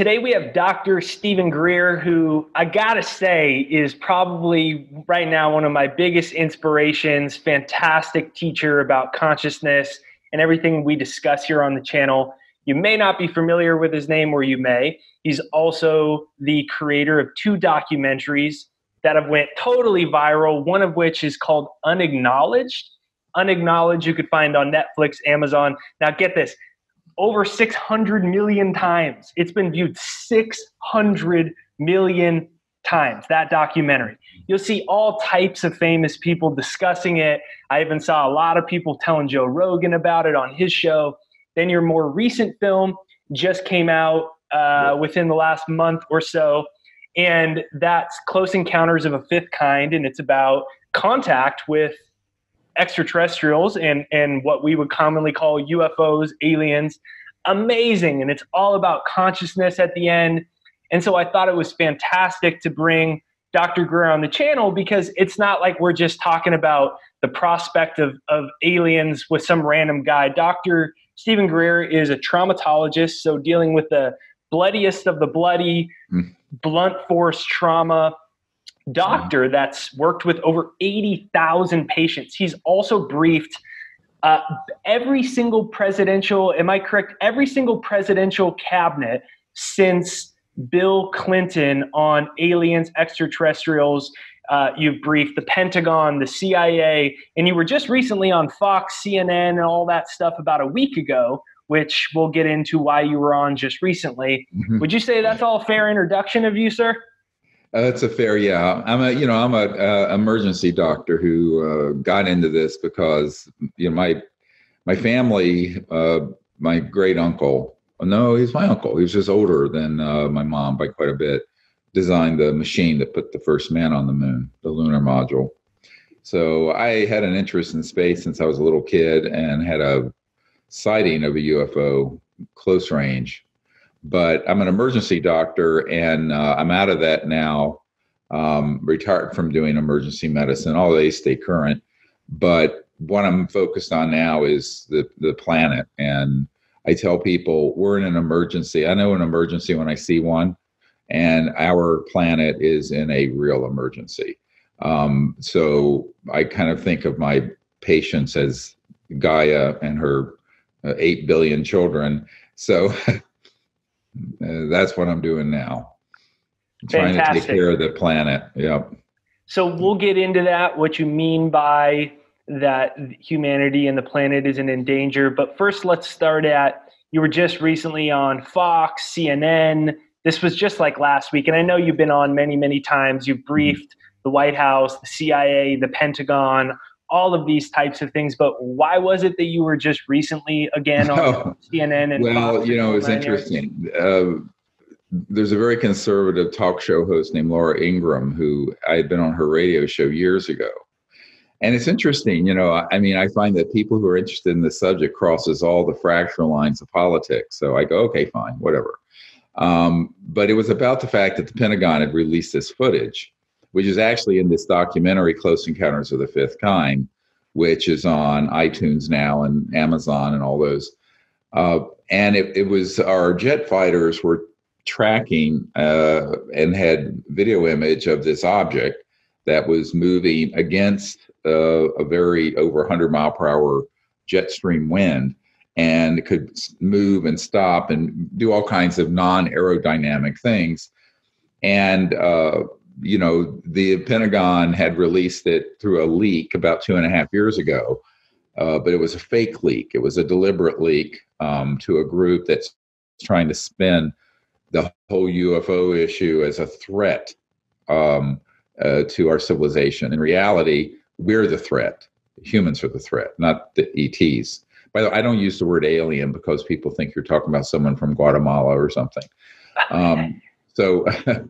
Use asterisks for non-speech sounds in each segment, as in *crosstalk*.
Today we have Dr. Stephen Greer, who I gotta say is probably right now one of my biggest inspirations, fantastic teacher about consciousness and everything we discuss here on the channel. You may not be familiar with his name, or you may. He's also the creator of two documentaries that have went totally viral, one of which is called Unacknowledged. Unacknowledged you could find on Netflix, Amazon. Now get this, over 600 million times. It's been viewed 600 million times, that documentary. You'll see all types of famous people discussing it. I even saw a lot of people telling Joe Rogan about it on his show. Then your more recent film just came out uh, within the last month or so, and that's Close Encounters of a Fifth Kind, and it's about contact with extraterrestrials and and what we would commonly call UFOs, aliens. Amazing, and it's all about consciousness at the end. And so I thought it was fantastic to bring Dr. Greer on the channel because it's not like we're just talking about the prospect of, of aliens with some random guy. Dr. Stephen Greer is a traumatologist, so dealing with the bloodiest of the bloody, mm. blunt force trauma doctor that's worked with over 80,000 patients. He's also briefed uh, every single presidential, am I correct? Every single presidential cabinet since Bill Clinton on aliens, extraterrestrials. Uh, you've briefed the Pentagon, the CIA, and you were just recently on Fox, CNN, and all that stuff about a week ago, which we'll get into why you were on just recently. Mm-hmm. Would you say that's all fair introduction of you, sir? Uh, that's a fair, yeah. I'm a, you know, I'm a uh, emergency doctor who uh, got into this because you know my my family, uh, my great uncle. No, he's my uncle. He was just older than uh, my mom by quite a bit. Designed the machine that put the first man on the moon, the lunar module. So I had an interest in space since I was a little kid and had a sighting of a UFO close range but I'm an emergency doctor and uh, I'm out of that now, um, retired from doing emergency medicine, although they stay current. But what I'm focused on now is the, the planet. And I tell people we're in an emergency. I know an emergency when I see one, and our planet is in a real emergency. Um, so I kind of think of my patients as Gaia and her uh, 8 billion children. So *laughs* Uh, that's what I'm doing now. I'm trying to take care of the planet. Yep. So we'll get into that, what you mean by that humanity and the planet isn't in danger. But first, let's start at you were just recently on Fox, CNN. This was just like last week. And I know you've been on many, many times. You've briefed the White House, the CIA, the Pentagon, all of these types of things. But why was it that you were just recently again on *laughs* oh, CNN? And well, Fox you know, it it's interesting. Uh, there's a very conservative talk show host named Laura Ingraham who I had been on her radio show years ago. And it's interesting, you know, I mean, I find that people who are interested in the subject crosses all the fractional lines of politics. So I go, okay, fine, whatever. Um, but it was about the fact that the Pentagon had released this footage which is actually in this documentary, Close Encounters of the Fifth Kind, which is on iTunes now and Amazon and all those. Uh, and it, it, was our jet fighters were tracking uh, and had video image of this object that was moving against uh, a very over 100 mile per hour jet stream wind and could move and stop and do all kinds of non aerodynamic things. And uh, you know, the Pentagon had released it through a leak about two and a half years ago, uh, but it was a fake leak. It was a deliberate leak um, to a group that's trying to spin the whole UFO issue as a threat um, uh, to our civilization. In reality, we're the threat. Humans are the threat, not the ETs. By the way, I don't use the word alien because people think you're talking about someone from Guatemala or something. *laughs* Um, so *laughs*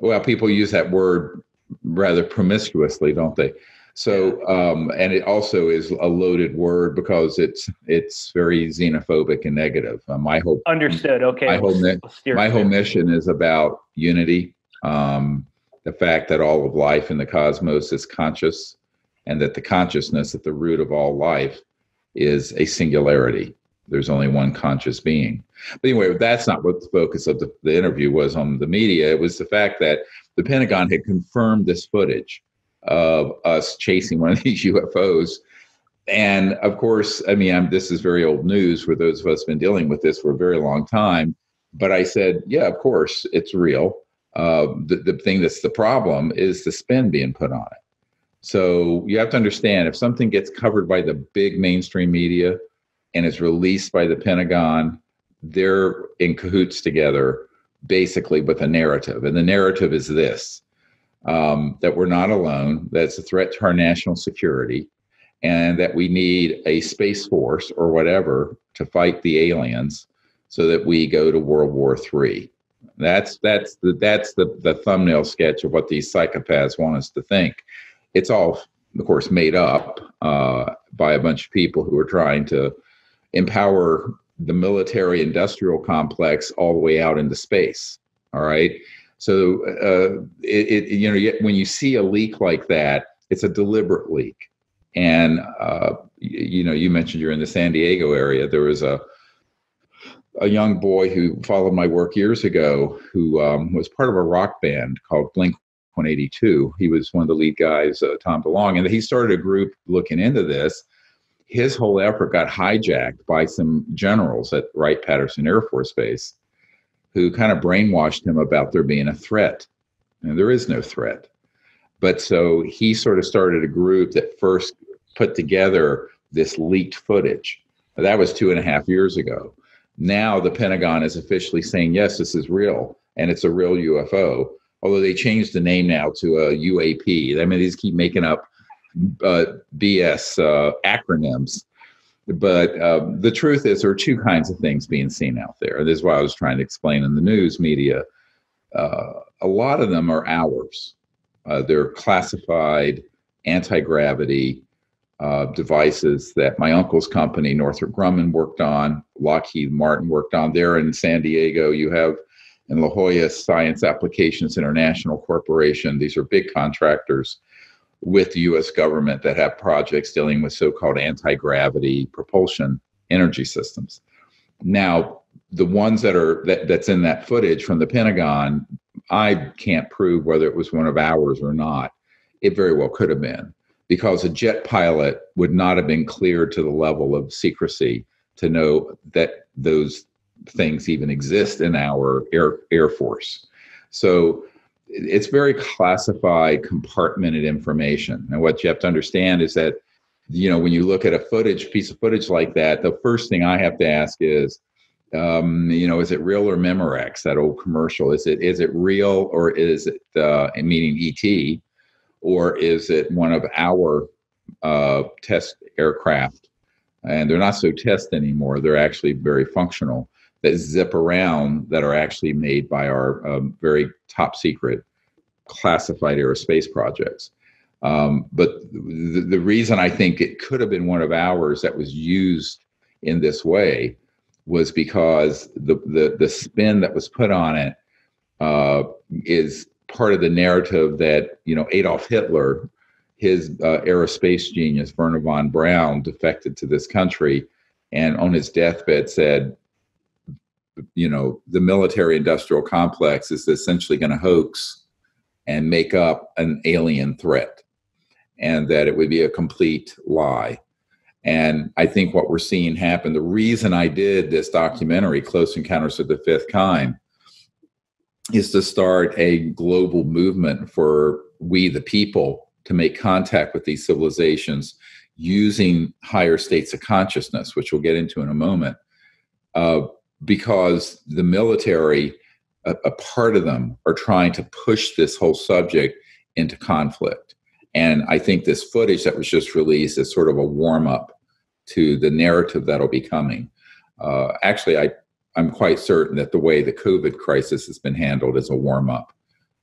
well, people use that word rather promiscuously, don't they? So, um, and it also is a loaded word because it's it's very xenophobic and negative. Uh, my whole understood. Okay, my whole mi- my whole mission is about unity. Um, the fact that all of life in the cosmos is conscious, and that the consciousness at the root of all life is a singularity. There's only one conscious being. But anyway, that's not what the focus of the, the interview was on the media. It was the fact that the Pentagon had confirmed this footage of us chasing one of these *laughs* UFOs. And of course, I mean, I'm, this is very old news for those of us been dealing with this for a very long time. But I said, yeah, of course, it's real. Uh, the, the thing that's the problem is the spin being put on it. So you have to understand if something gets covered by the big mainstream media and is released by the Pentagon, they're in cahoots together basically with a narrative. And the narrative is this um, that we're not alone, that's a threat to our national security, and that we need a space force or whatever to fight the aliens so that we go to World War III. That's that's the that's the, the thumbnail sketch of what these psychopaths want us to think. It's all, of course, made up uh, by a bunch of people who are trying to empower the military industrial complex all the way out into space. All right. So uh, it, it, you know when you see a leak like that, it's a deliberate leak. And uh, you, know you mentioned you're in the San Diego area. There was a a young boy who followed my work years ago who um, was part of a rock band called Blink 182. He was one of the lead guys, uh, Tom DeLonge, and he started a group looking into this his whole effort got hijacked by some generals at Wright Patterson Air Force Base who kind of brainwashed him about there being a threat. And there is no threat. But so he sort of started a group that first put together this leaked footage. That was two and a half years ago. Now the Pentagon is officially saying, yes, this is real and it's a real UFO. Although they changed the name now to a UAP. I mean, these keep making up uh, BS uh, acronyms. But uh, the truth is, there are two kinds of things being seen out there. This is why I was trying to explain in the news media. Uh, a lot of them are ours. Uh, they're classified anti gravity devices that my uncle's company, Northrop Grumman, worked on, Lockheed Martin worked on. There in San Diego, you have in La Jolla Science Applications International Corporation. These are big contractors with the US government that have projects dealing with so called anti gravity propulsion energy systems. Now, the ones that are that, that's in that footage from the Pentagon, I can't prove whether it was one of ours or not. It very well could have been because a jet pilot would not have been cleared to the level of secrecy to know that those things even exist in our air air force. So it's very classified, compartmented information. And what you have to understand is that, you know, when you look at a footage, piece of footage like that, the first thing I have to ask is, um, you know, is it real or Memorex? That old commercial. Is it is it real or is it uh, meaning ET, or is it one of our uh, test aircraft? And they're not so test anymore. They're actually very functional that zip around that are actually made by our um, very top secret classified aerospace projects. Um, but the, the, reason I think it could have been one of ours that was used in this way was because the the, the spin that was put on it uh, is part of the narrative that you know Adolf Hitler, his uh, aerospace genius Wernher von Braun, defected to this country, and on his deathbed said, you know, the military industrial complex is essentially going to hoax and make up an alien threat and that it would be a complete lie. And I think what we're seeing happen, the reason I did this documentary, Close Encounters of the Fifth Kind, is to start a global movement for we, the people, to make contact with these civilizations using higher states of consciousness, which we'll get into in a moment. Uh, because the military, a, a part of them, are trying to push this whole subject into conflict. And I think this footage that was just released is sort of a warm up to the narrative that'll be coming. Uh, actually, I, I'm quite certain that the way the COVID crisis has been handled is a warm up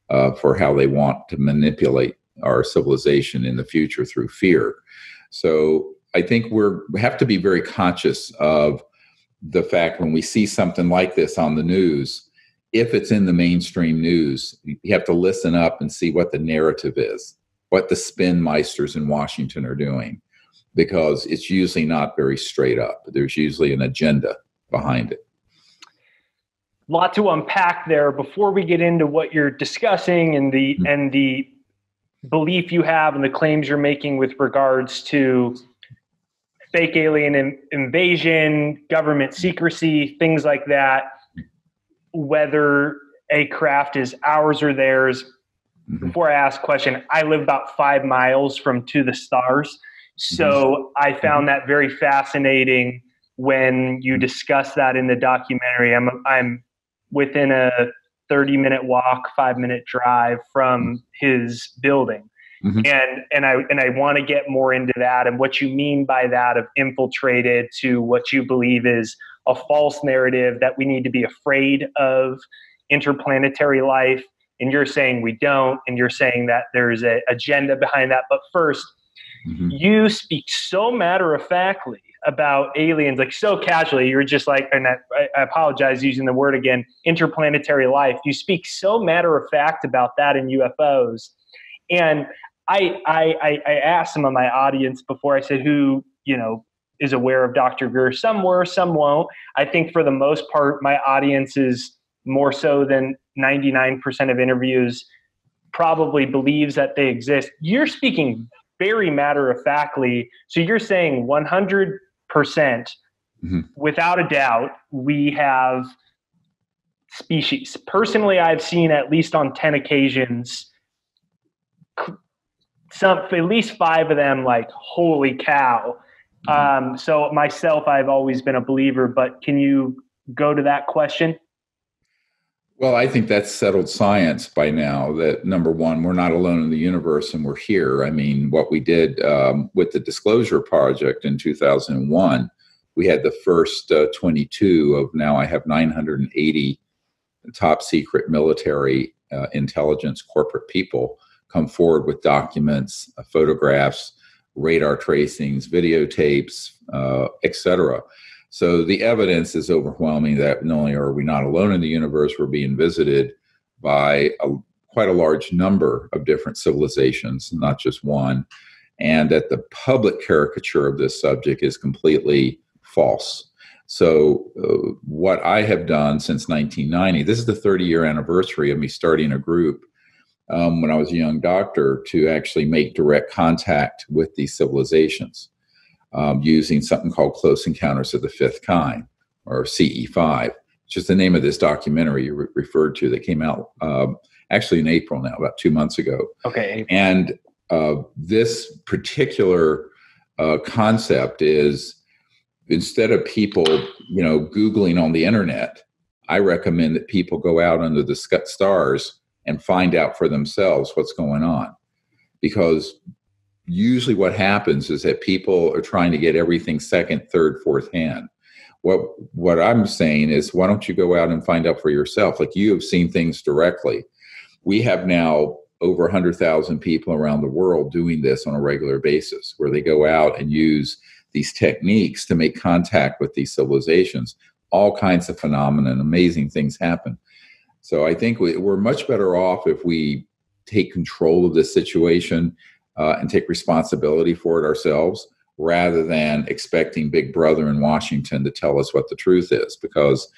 uh, for how they want to manipulate our civilization in the future through fear. So I think we're, we have to be very conscious of the fact when we see something like this on the news, if it's in the mainstream news, you have to listen up and see what the narrative is, what the spin meisters in Washington are doing, because it's usually not very straight up. There's usually an agenda behind it. lot to unpack there before we get into what you're discussing and the mm-hmm. and the belief you have and the claims you're making with regards to fake alien in, invasion, government secrecy, things like that, whether a craft is ours or theirs. Mm-hmm. Before I ask question, I live about five miles from To the Stars. So mm-hmm. I found that very fascinating when you discuss that in the documentary. I'm, I'm within a 30 minute walk, five minute drive from his building. Mm-hmm. And and I and I want to get more into that and what you mean by that of infiltrated to what you believe is a false narrative that we need to be afraid of interplanetary life. And you're saying we don't, and you're saying that there's an agenda behind that. But 1st mm-hmm. you speak so matter of factly about aliens, like so casually. You're just like, and I, I apologize using the word again, interplanetary life. You speak so matter of fact about that in UFOs. And I, I, I asked some of my audience before I said who, you know, is aware of Dr. Greer. Some were, some won't. I think for the most part, my audience is more so than 99% of interviews probably believes that they exist. You're speaking very matter of factly. So you're saying 100% mm-hmm. without a doubt, we have species. Personally, I've seen at least on 10 occasions some at least five of them like holy cow. Um, so myself i've always been a believer but can you go to that question? Well i think that's settled science by now that number one we're not alone in the universe and we're here. I mean what we did um, with the disclosure project in 2001 we had the first uh, 22 of now i have 980 top secret military uh, intelligence corporate people come forward with documents, uh, photographs, radar tracings, videotapes, uh, etc. So the evidence is overwhelming that not only are we not alone in the universe, we're being visited by a, quite a large number of different civilizations, not just one, and that the public caricature of this subject is completely false. So, uh, what I have done since 1990, this is the 30 year anniversary of me starting a group um, when I was a young doctor to actually make direct contact with these civilizations um, using something called Close Encounters of the Fifth Kind, or CE5, which is the name of this documentary you re- referred to that came out um, actually in April now, about two months ago. Okay. And uh, this particular uh, concept is instead of people, you know, Googling on the internet, I recommend that people go out under the scut stars and find out for themselves what's going on. Because usually what happens is that people are trying to get everything second, third, fourth hand. What what I'm saying is why don't you go out and find out for yourself? Like you have seen things directly. We have now over 100,000 people around the world doing this on a regular basis where they go out and use these techniques to make contact with these civilizations. All kinds of phenomena and amazing things happen. So I think we, are much better off if we take control of this situation uh, and take responsibility for it ourselves rather than expecting Big Brother in Washington to tell us what the truth is. Because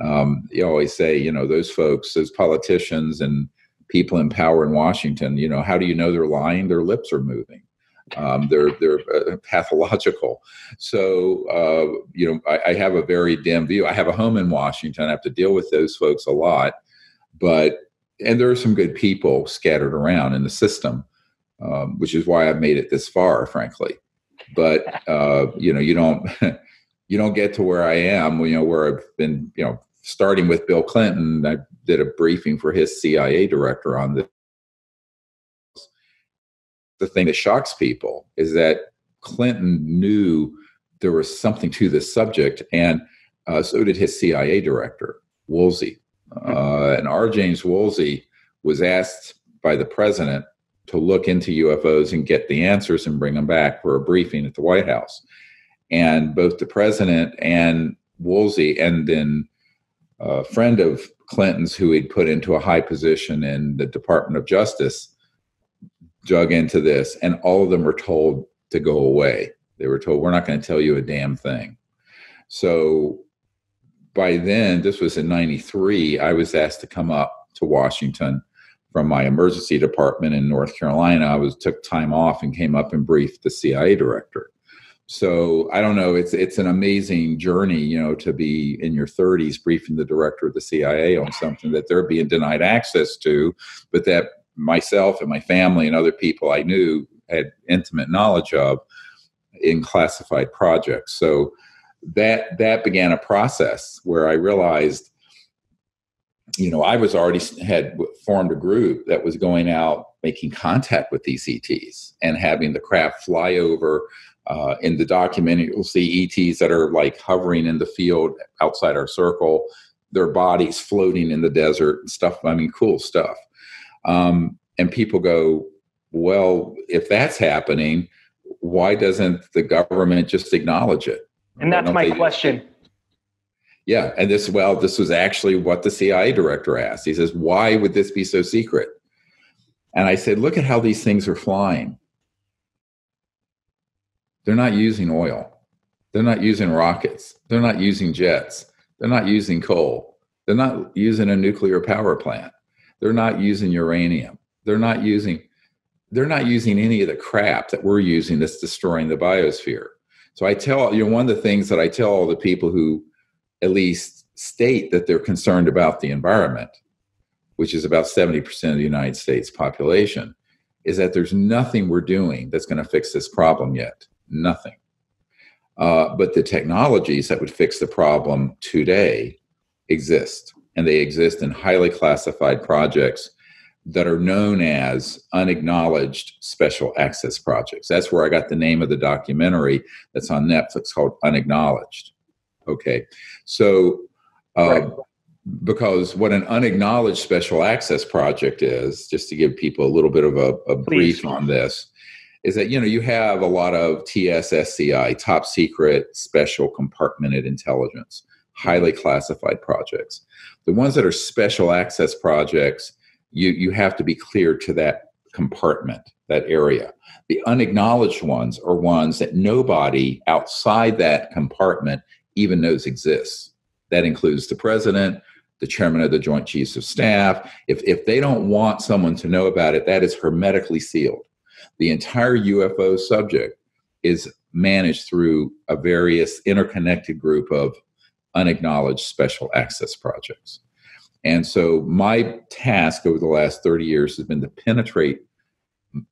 um, you always say, you know, those folks, those politicians and people in power in Washington, you know, how do you know they're lying? Their lips are moving. Um, they're they're uh, pathological. So uh, you know, I, I, have a very dim view. I have a home in Washington. I have to deal with those folks a lot, but and there are some good people scattered around in the system, um, which is why I've made it this far, frankly. But uh, you know, you don't *laughs* you don't get to where I am. You know, where I've been. You know, starting with Bill Clinton, I did a briefing for his CIA director on this. The thing that shocks people is that Clinton knew there was something to this subject, and uh, so did his CIA director, Woolsey. Uh, and R. James Woolsey was asked by the president to look into UFOs and get the answers and bring them back for a briefing at the White House. And both the president and Woolsey, and then a friend of Clinton's who he'd put into a high position in the Department of Justice, dug into this, and all of them were told to go away. They were told, We're not going to tell you a damn thing. So by then, this was in 93, I was asked to come up to Washington from my emergency department in North Carolina. I was took time off and came up and briefed the CIA director. So I don't know. It's it's an amazing journey, you know, to be in your 30s briefing the director of the CIA on something that they're being denied access to, but that myself and my family and other people I knew had intimate knowledge of in classified projects. So that that began a process where I realized, you know, I was already had formed a group that was going out making contact with these ETs and having the craft fly over. Uh, in the document, you'll see ETs that are like hovering in the field outside our circle, their bodies floating in the desert and stuff. I mean, cool stuff. Um, and people go, well, if that's happening, why doesn't the government just acknowledge it? And that's my question. Yeah, and this well, this was actually what the CIA director asked. He says, "Why would this be so secret?" And I said, "Look at how these things are flying. They're not using oil. They're not using rockets. They're not using jets. They're not using coal. They're not using a nuclear power plant. They're not using uranium. They're not using they're not using any of the crap that we're using that's destroying the biosphere. So I tell you know one of the things that I tell all the people who at least state that they're concerned about the environment, which is about 70% of the United States population, is that there's nothing we're doing that's going to fix this problem yet. Nothing. Uh, but the technologies that would fix the problem today exist, and they exist in highly classified projects that are known as unacknowledged special access projects. That's where I got the name of the documentary that's on Netflix called Unacknowledged. Okay. So, uh, right. because what an unacknowledged special access project is, just to give people a little bit of a, a brief on this, is that you know you have a lot of TSSCI, top secret special compartmented intelligence, highly classified projects. The ones that are special access projects you you have to be clear to that compartment that area. The unacknowledged ones are ones that nobody outside that compartment even knows exists. That includes the president the chairman of the joint chiefs of staff. If if they don't want someone to know about it that is hermetically sealed. The entire ufo subject is managed through a various interconnected group of unacknowledged special access projects and so my task over the last 30 years has been to penetrate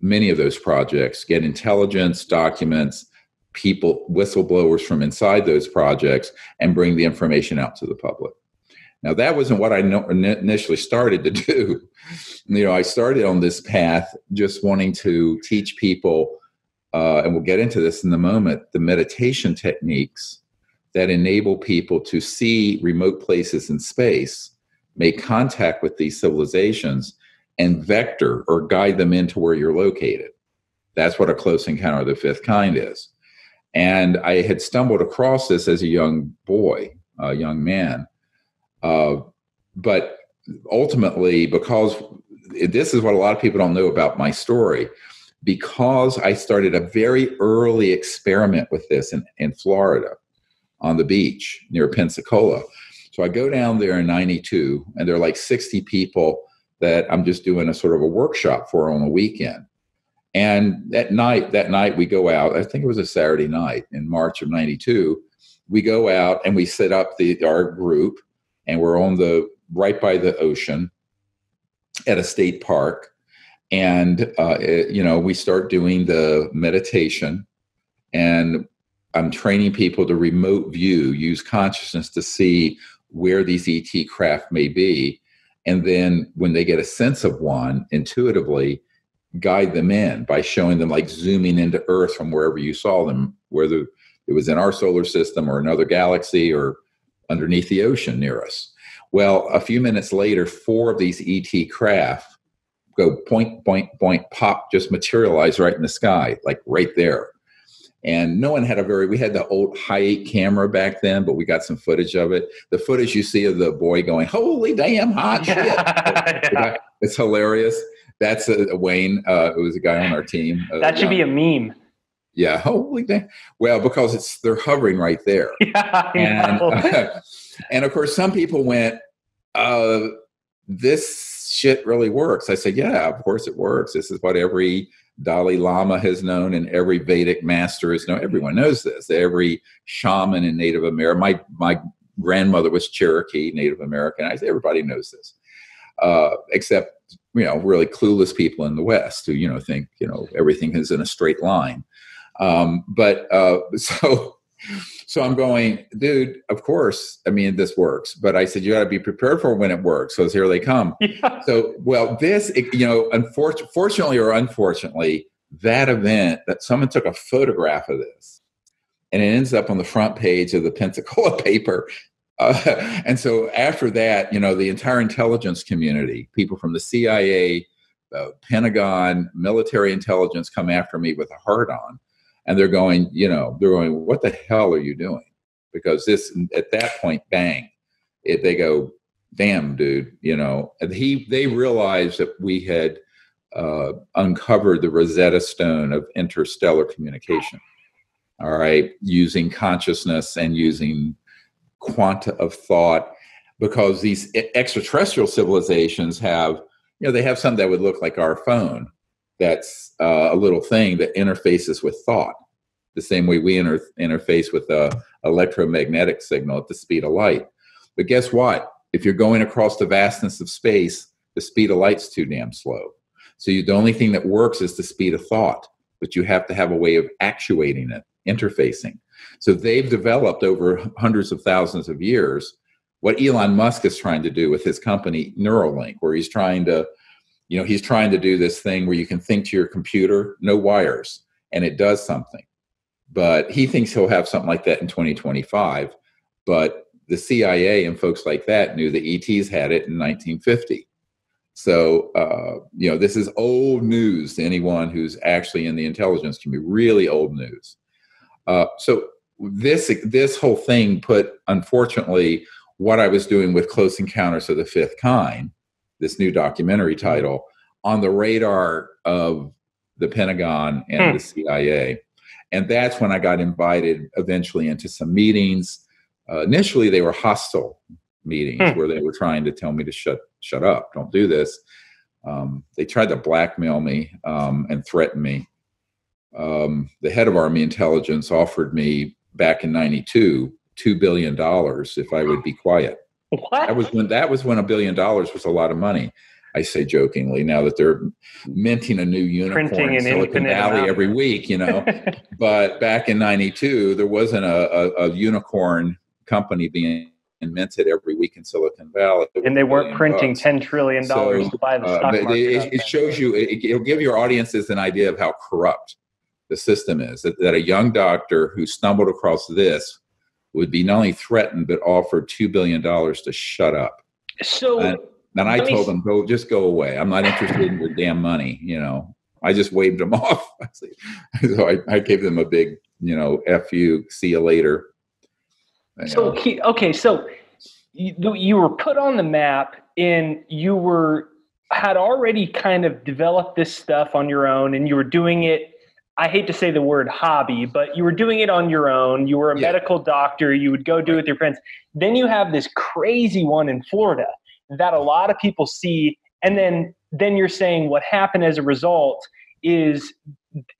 many of those projects, get intelligence, documents, people, whistleblowers from inside those projects, and bring the information out to the public. Now, that wasn't what I initially started to *laughs* do. You know, I started on this path just wanting to teach people, uh, and we'll get into this in a moment, the meditation techniques that enable people to see remote places in space make contact with these civilizations and vector or guide them into where you're located. That's what a close encounter of the fifth kind is. And I had stumbled across this as a young boy, a young man. Uh, but ultimately, because this is what a lot of people don't know about my story, because I started a very early experiment with this in, in Florida on the beach near Pensacola. So I go down there in 92, and there are like 60 people that I'm just doing a sort of a workshop for on a weekend. And that night, that night we go out, I think it was a Saturday night in March of 92. We go out and we set up the our group and we're on the right by the ocean at a state park. And uh, it, you know, we start doing the meditation and I'm training people to remote view, use consciousness to see where these ET craft may be. And then when they get a sense of one intuitively, guide them in by showing them like zooming into Earth from wherever you saw them, whether it was in our solar system or another galaxy or underneath the ocean near us. Well, a few minutes later, four of these ET craft go point, point, point, pop, just materialize right in the sky, like right there and no one had a very we had the old high eight camera back then but we got some footage of it. The footage you see of the boy going holy damn hot shit. *laughs* Yeah. *laughs* it's hilarious. That's a, a wayne uh, it was a guy on our team uh, that should young, be a meme. Yeah holy damn well because it's they're hovering right there. *laughs* Yeah, and uh, and of course, some people went, uh, this shit really works. I said, yeah, of course it works. This is what every Dalai Lama has known and every Vedic master has known. Everyone knows this. Every shaman in Native America, my, my grandmother was Cherokee, Native American. Everybody knows this, uh, except, you know, really clueless people in the West who, you know, think, you know, everything is in a straight line. Um, but uh, *laughs* so so I'm going, dude, of course, I mean, this works. But I said, you got to be prepared for when it works. So here they come. *laughs* Yeah. So, well, this, you know, unfortunately or unfortunately, that event that someone took a photograph of this and it ends up on the front page of the Pensacola *laughs* paper. Uh, and so after that, you know, the entire intelligence community, people from the CIA, uh, Pentagon, military intelligence come after me with a hard on and they're going, you know, they're going, what the hell are you doing? Because this, at that point, bang, it, they go, damn, dude, you know, and he, they realized that we had uh, uncovered the Rosetta Stone of interstellar communication. All right, using consciousness and using quanta of thought, because these extraterrestrial civilizations have, you know, they have something that would look like our phone, that's uh, a little thing that interfaces with thought the same way we inter- interface with a electromagnetic signal at the speed of light. But guess what? If you're going across the vastness of space the speed of light's too damn slow. So you, the only thing that works is the speed of thought but you have to have a way of actuating it interfacing. So they've developed over hundreds of thousands of years what elon musk is trying to do with his company neuralink where he's trying to you know he's trying to do this thing where you can think to your computer no wires and it does something but he thinks he'll have something like that in 2025 but the cia and folks like that knew the ets had it in 1950 so uh, you know this is old news to anyone who's actually in the intelligence community really old news uh, so this this whole thing put unfortunately what i was doing with close encounters of the fifth kind this new documentary title on the radar of the Pentagon and hmm. the CIA. And that's when I got invited eventually into some meetings. Uh, initially, they were hostile meetings hmm. where they were trying to tell me to shut shut up, don't do this. Um, they tried to blackmail me um, and threaten me. Um, the head of Army intelligence offered me back in '92 two billion dollars if I would be quiet. What? That was when that was when a billion dollars was a lot of money. I say jokingly now that they're minting a new unicorn Printing in Silicon Valley amount. every week, you know. *laughs* but back in '92, there wasn't a, a, a, unicorn company being minted every week in Silicon Valley. And they weren't printing bucks. ten trillion dollars so, to buy the uh, stock market. It, it shows you. It, it'll give your audiences an idea of how corrupt the system is. That, that a young doctor who stumbled across this would be not only threatened but offered two billion dollars to shut up. So and, and I told them, "Go, just go away. I'm not interested in your damn money." You know, I just waved them *laughs* off. *laughs* so I, I gave them a big, you know, "f you," see you later. so okay, so you, you were put on the map, and you were had already kind of developed this stuff on your own, and you were doing it I hate to say the word hobby, but you were doing it on your own. You were a yeah. medical doctor. You would go do it with your friends. Then you have this crazy one in Florida that a lot of people see, and then then you're saying what happened as a result is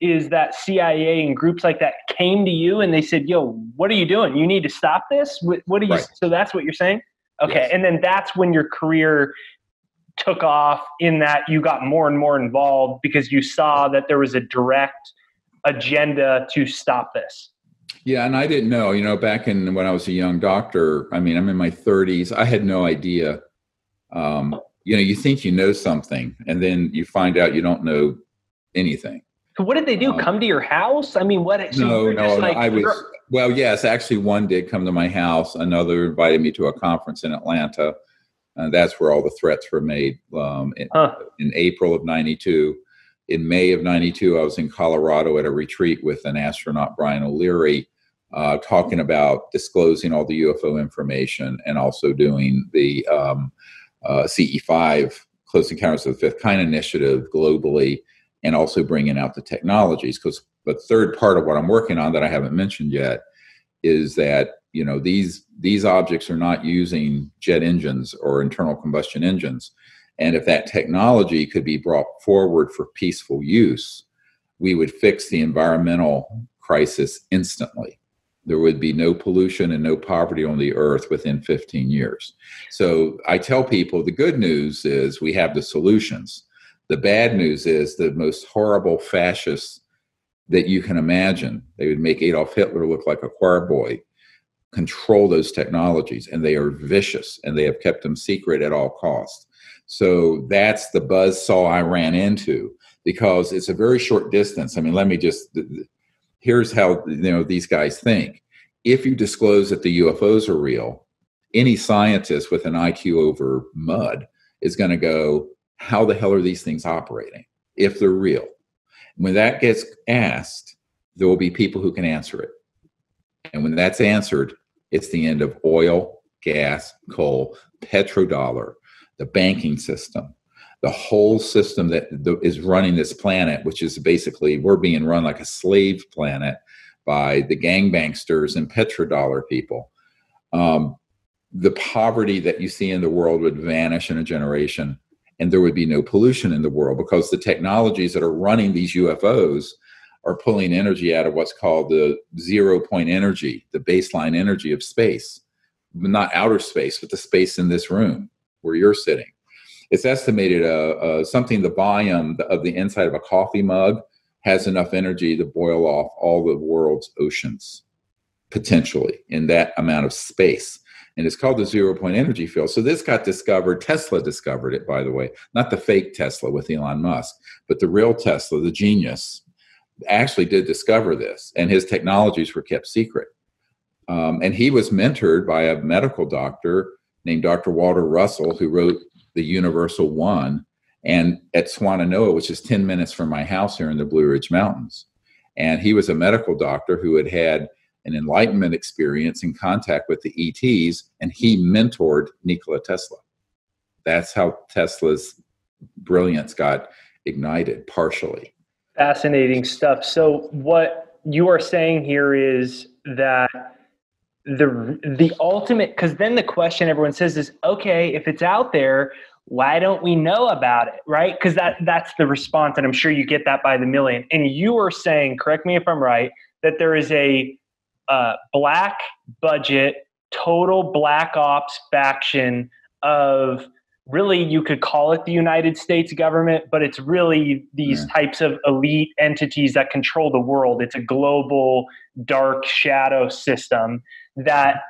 is that CIA and groups like that came to you and they said, "Yo, what are you doing? You need to stop this." What, what are you? Right. So that's what you're saying. Okay, yes. and then that's when your career took off in that you got more and more involved because you saw that there was a direct agenda to stop this? Yeah, and I didn't know, you know, back in when I was a young doctor, I mean, I'm in my 30s, I had no idea. Um, you know, you think you know something and then you find out you don't know anything. So what did they do? Um, come to your house? I mean, what? So no, no, like, I was. Well, yes, actually, one did come to my house. Another invited me to a conference in Atlanta, and that's where all the threats were made um, in, huh. in April of '92 in May of 92, I was in Colorado at a retreat with an astronaut, Brian O'Leary, uh, talking about disclosing all the UFO information and also doing the um, uh, CE5, Close Encounters of the Fifth Kind initiative globally, and also bringing out the technologies. Because the third part of what I'm working on that I haven't mentioned yet is that you know these these objects are not using jet engines or internal combustion engines and if that technology could be brought forward for peaceful use we would fix the environmental crisis instantly there would be no pollution and no poverty on the earth within 15 years so i tell people the good news is we have the solutions the bad news is the most horrible fascists that you can imagine they would make adolf hitler look like a choir boy control those technologies and they are vicious and they have kept them secret at all costs. So that's the buzz saw I ran into because it's a very short distance. I mean, let me just here's how you know these guys think. If you disclose that the UFOs are real, any scientist with an IQ over mud is going to go, how the hell are these things operating if they're real? When that gets asked, there will be people who can answer it. And when that's answered, it's the end of oil, gas, coal, petrodollar, the banking system, the whole system that is running this planet, which is basically we're being run like a slave planet by the gangbanksters and petrodollar people. Um, the poverty that you see in the world would vanish in a generation, and there would be no pollution in the world because the technologies that are running these UFOs are pulling energy out of what's called the zero point energy, the baseline energy of space, not outer space, but the space in this room where you're sitting. It's estimated uh, uh, something the volume of the inside of a coffee mug has enough energy to boil off all the world's oceans potentially in that amount of space. And it's called the zero point energy field. So this got discovered. Tesla discovered it, by the way, not the fake Tesla with Elon Musk, but the real Tesla, the genius actually did discover this, and his technologies were kept secret. Um, and he was mentored by a medical doctor named Dr. Walter Russell, who wrote the Universal One, and at Swannanoa, which is 10 minutes from my house here in the Blue Ridge Mountains. And he was a medical doctor who had had an enlightenment experience in contact with the ETs, and he mentored Nikola Tesla. That's how Tesla's brilliance got ignited partially. Fascinating stuff. So what you are saying here is that the the ultimate because then the question everyone says is okay if it's out there why don't we know about it right because that that's the response and i'm sure you get that by the million and you are saying correct me if i'm right that there is a uh, black budget total black ops faction of really you could call it the United States government, but it's really these yeah. types of elite entities that control the world. It's a global dark shadow system that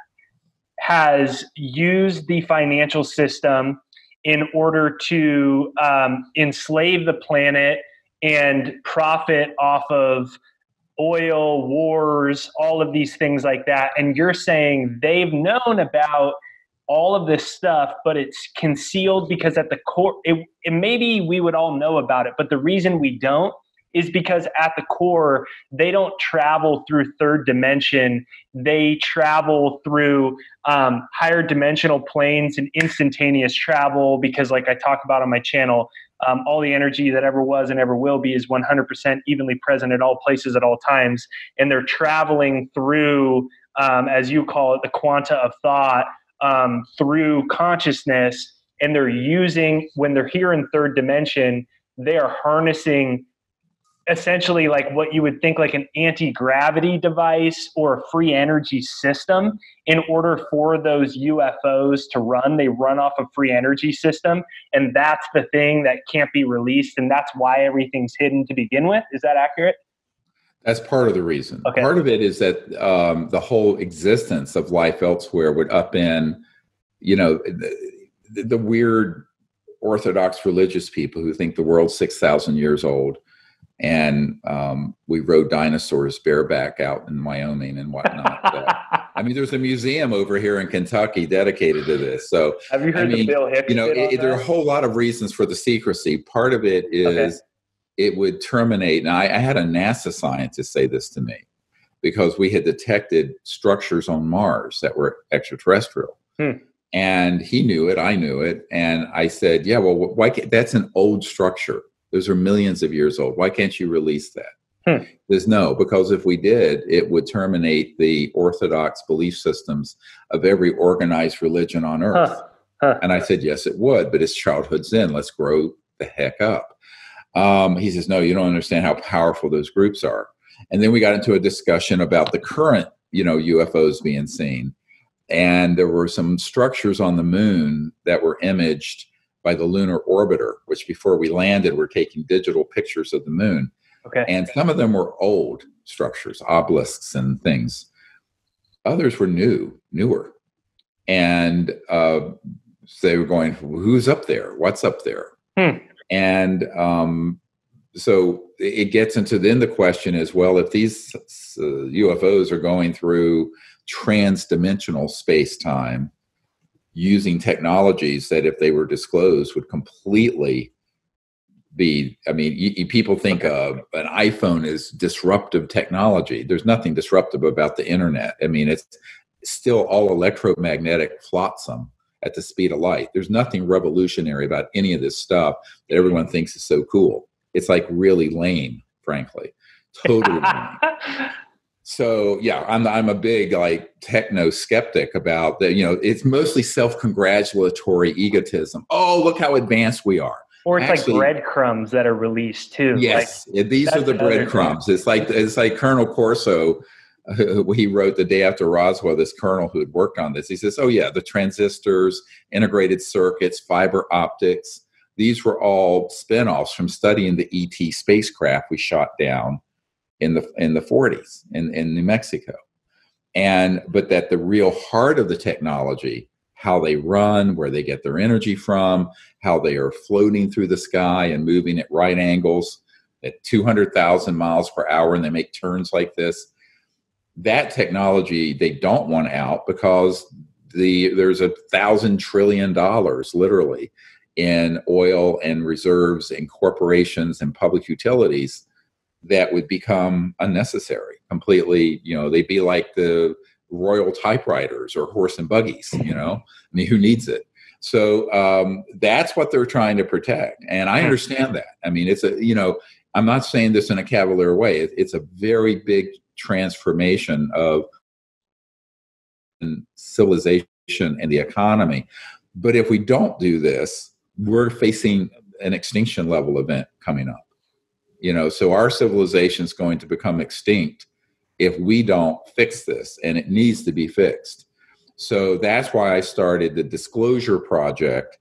has used the financial system in order to um, enslave the planet and profit off of oil, wars, all of these things like that. And you're saying they've known about all of this stuff, but it's concealed because at the core, it, it, maybe we would all know about it, but the reason we don't is because at the core, they don't travel through third dimension. They travel through um, higher dimensional planes and instantaneous travel because, like I talk about on my channel, um, all the energy that ever was and ever will be is 100% evenly present at all places at all times. And they're traveling through, um, as you call it, the quanta of thought um, through consciousness and they're using when they're here in third dimension they are harnessing essentially like what you would think like an anti-gravity device or a free energy system in order for those UFOs to run they run off a free energy system and that's the thing that can't be released and that's why everything's hidden to begin with is that accurate that's part of the reason. Okay. Part of it is that um, the whole existence of life elsewhere would upend, you know, the, the, weird Orthodox religious people who think the world's 6,000 years old. And um, we rode dinosaurs bareback out in Wyoming and whatnot. uh, *laughs* I mean, there's a museum over here in Kentucky dedicated to this. So, have you heard I mean, Bill Hicks? You know, it, there are a whole lot of reasons for the secrecy. Part of it is. Okay it would terminate. And I, I had a NASA scientist say this to me because we had detected structures on Mars that were extraterrestrial. Hmm. And he knew it, I knew it. And I said, Yeah, well, why can't, that's an old structure. Those are millions of years old. Why can't you release that? Hmm. Says no, because if we did, it would terminate the orthodox belief systems of every organized religion on earth. Huh. Huh. And I said, yes, it would, but it's childhood sin. Let's grow the heck up. Um, he says, no, you don't understand how powerful those groups are. And then we got into a discussion about the current, you know, UFOs being seen. And there were some structures on the moon that were imaged by the lunar orbiter, which before we landed, we were taking digital pictures of the moon. Okay. And some of them were old structures, obelisks and things. Others were new, newer. And uh, so they were going, who's up there? What's up there? Hmm. And um, so it gets into then the question is well, if these uh, UFOs are going through trans-dimensional space-time using technologies that if they were disclosed would completely be i mean people think of an iphone is disruptive technology. There's nothing disruptive about the internet. I mean it's still all electromagnetic flotsam at the speed of light. There's nothing revolutionary about any of this stuff that everyone thinks is so cool. It's like really lame frankly. Totally lame. *laughs* so yeah i'm i'm a big like techno skeptic about that you know it's mostly self-congratulatory egotism. Oh look how advanced we are. Or it's Actually, like breadcrumbs that are released too. Yes like, these are the breadcrumbs. It's like it's like colonel corso uh, *laughs* he wrote the day after roswell this colonel who had worked on this. He says oh yeah the transistors integrated circuits fiber optics these were all spin-offs from studying the et spacecraft we shot down in the in the 40s in, in New Mexico. And but that the real heart of the technology, how they run, where they get their energy from, how they are floating through the sky and moving at right angles at 200,000 miles per hour and they make turns like this. That technology they don't want out because the there's a thousand trillion dollars literally in oil and reserves and corporations and public utilities that would become unnecessary completely you know they'd be like the royal typewriters or horse and buggies you know? I mean who needs it? So um, that's what they're trying to protect and i understand that. I mean it's a you know i'm not saying this in a cavalier way. It's a very big transformation of civilization and the economy. But if we don't do this we're facing an extinction level event coming up you know so our civilization is going to become extinct if we don't fix this and it needs to be fixed so that's why i started the disclosure project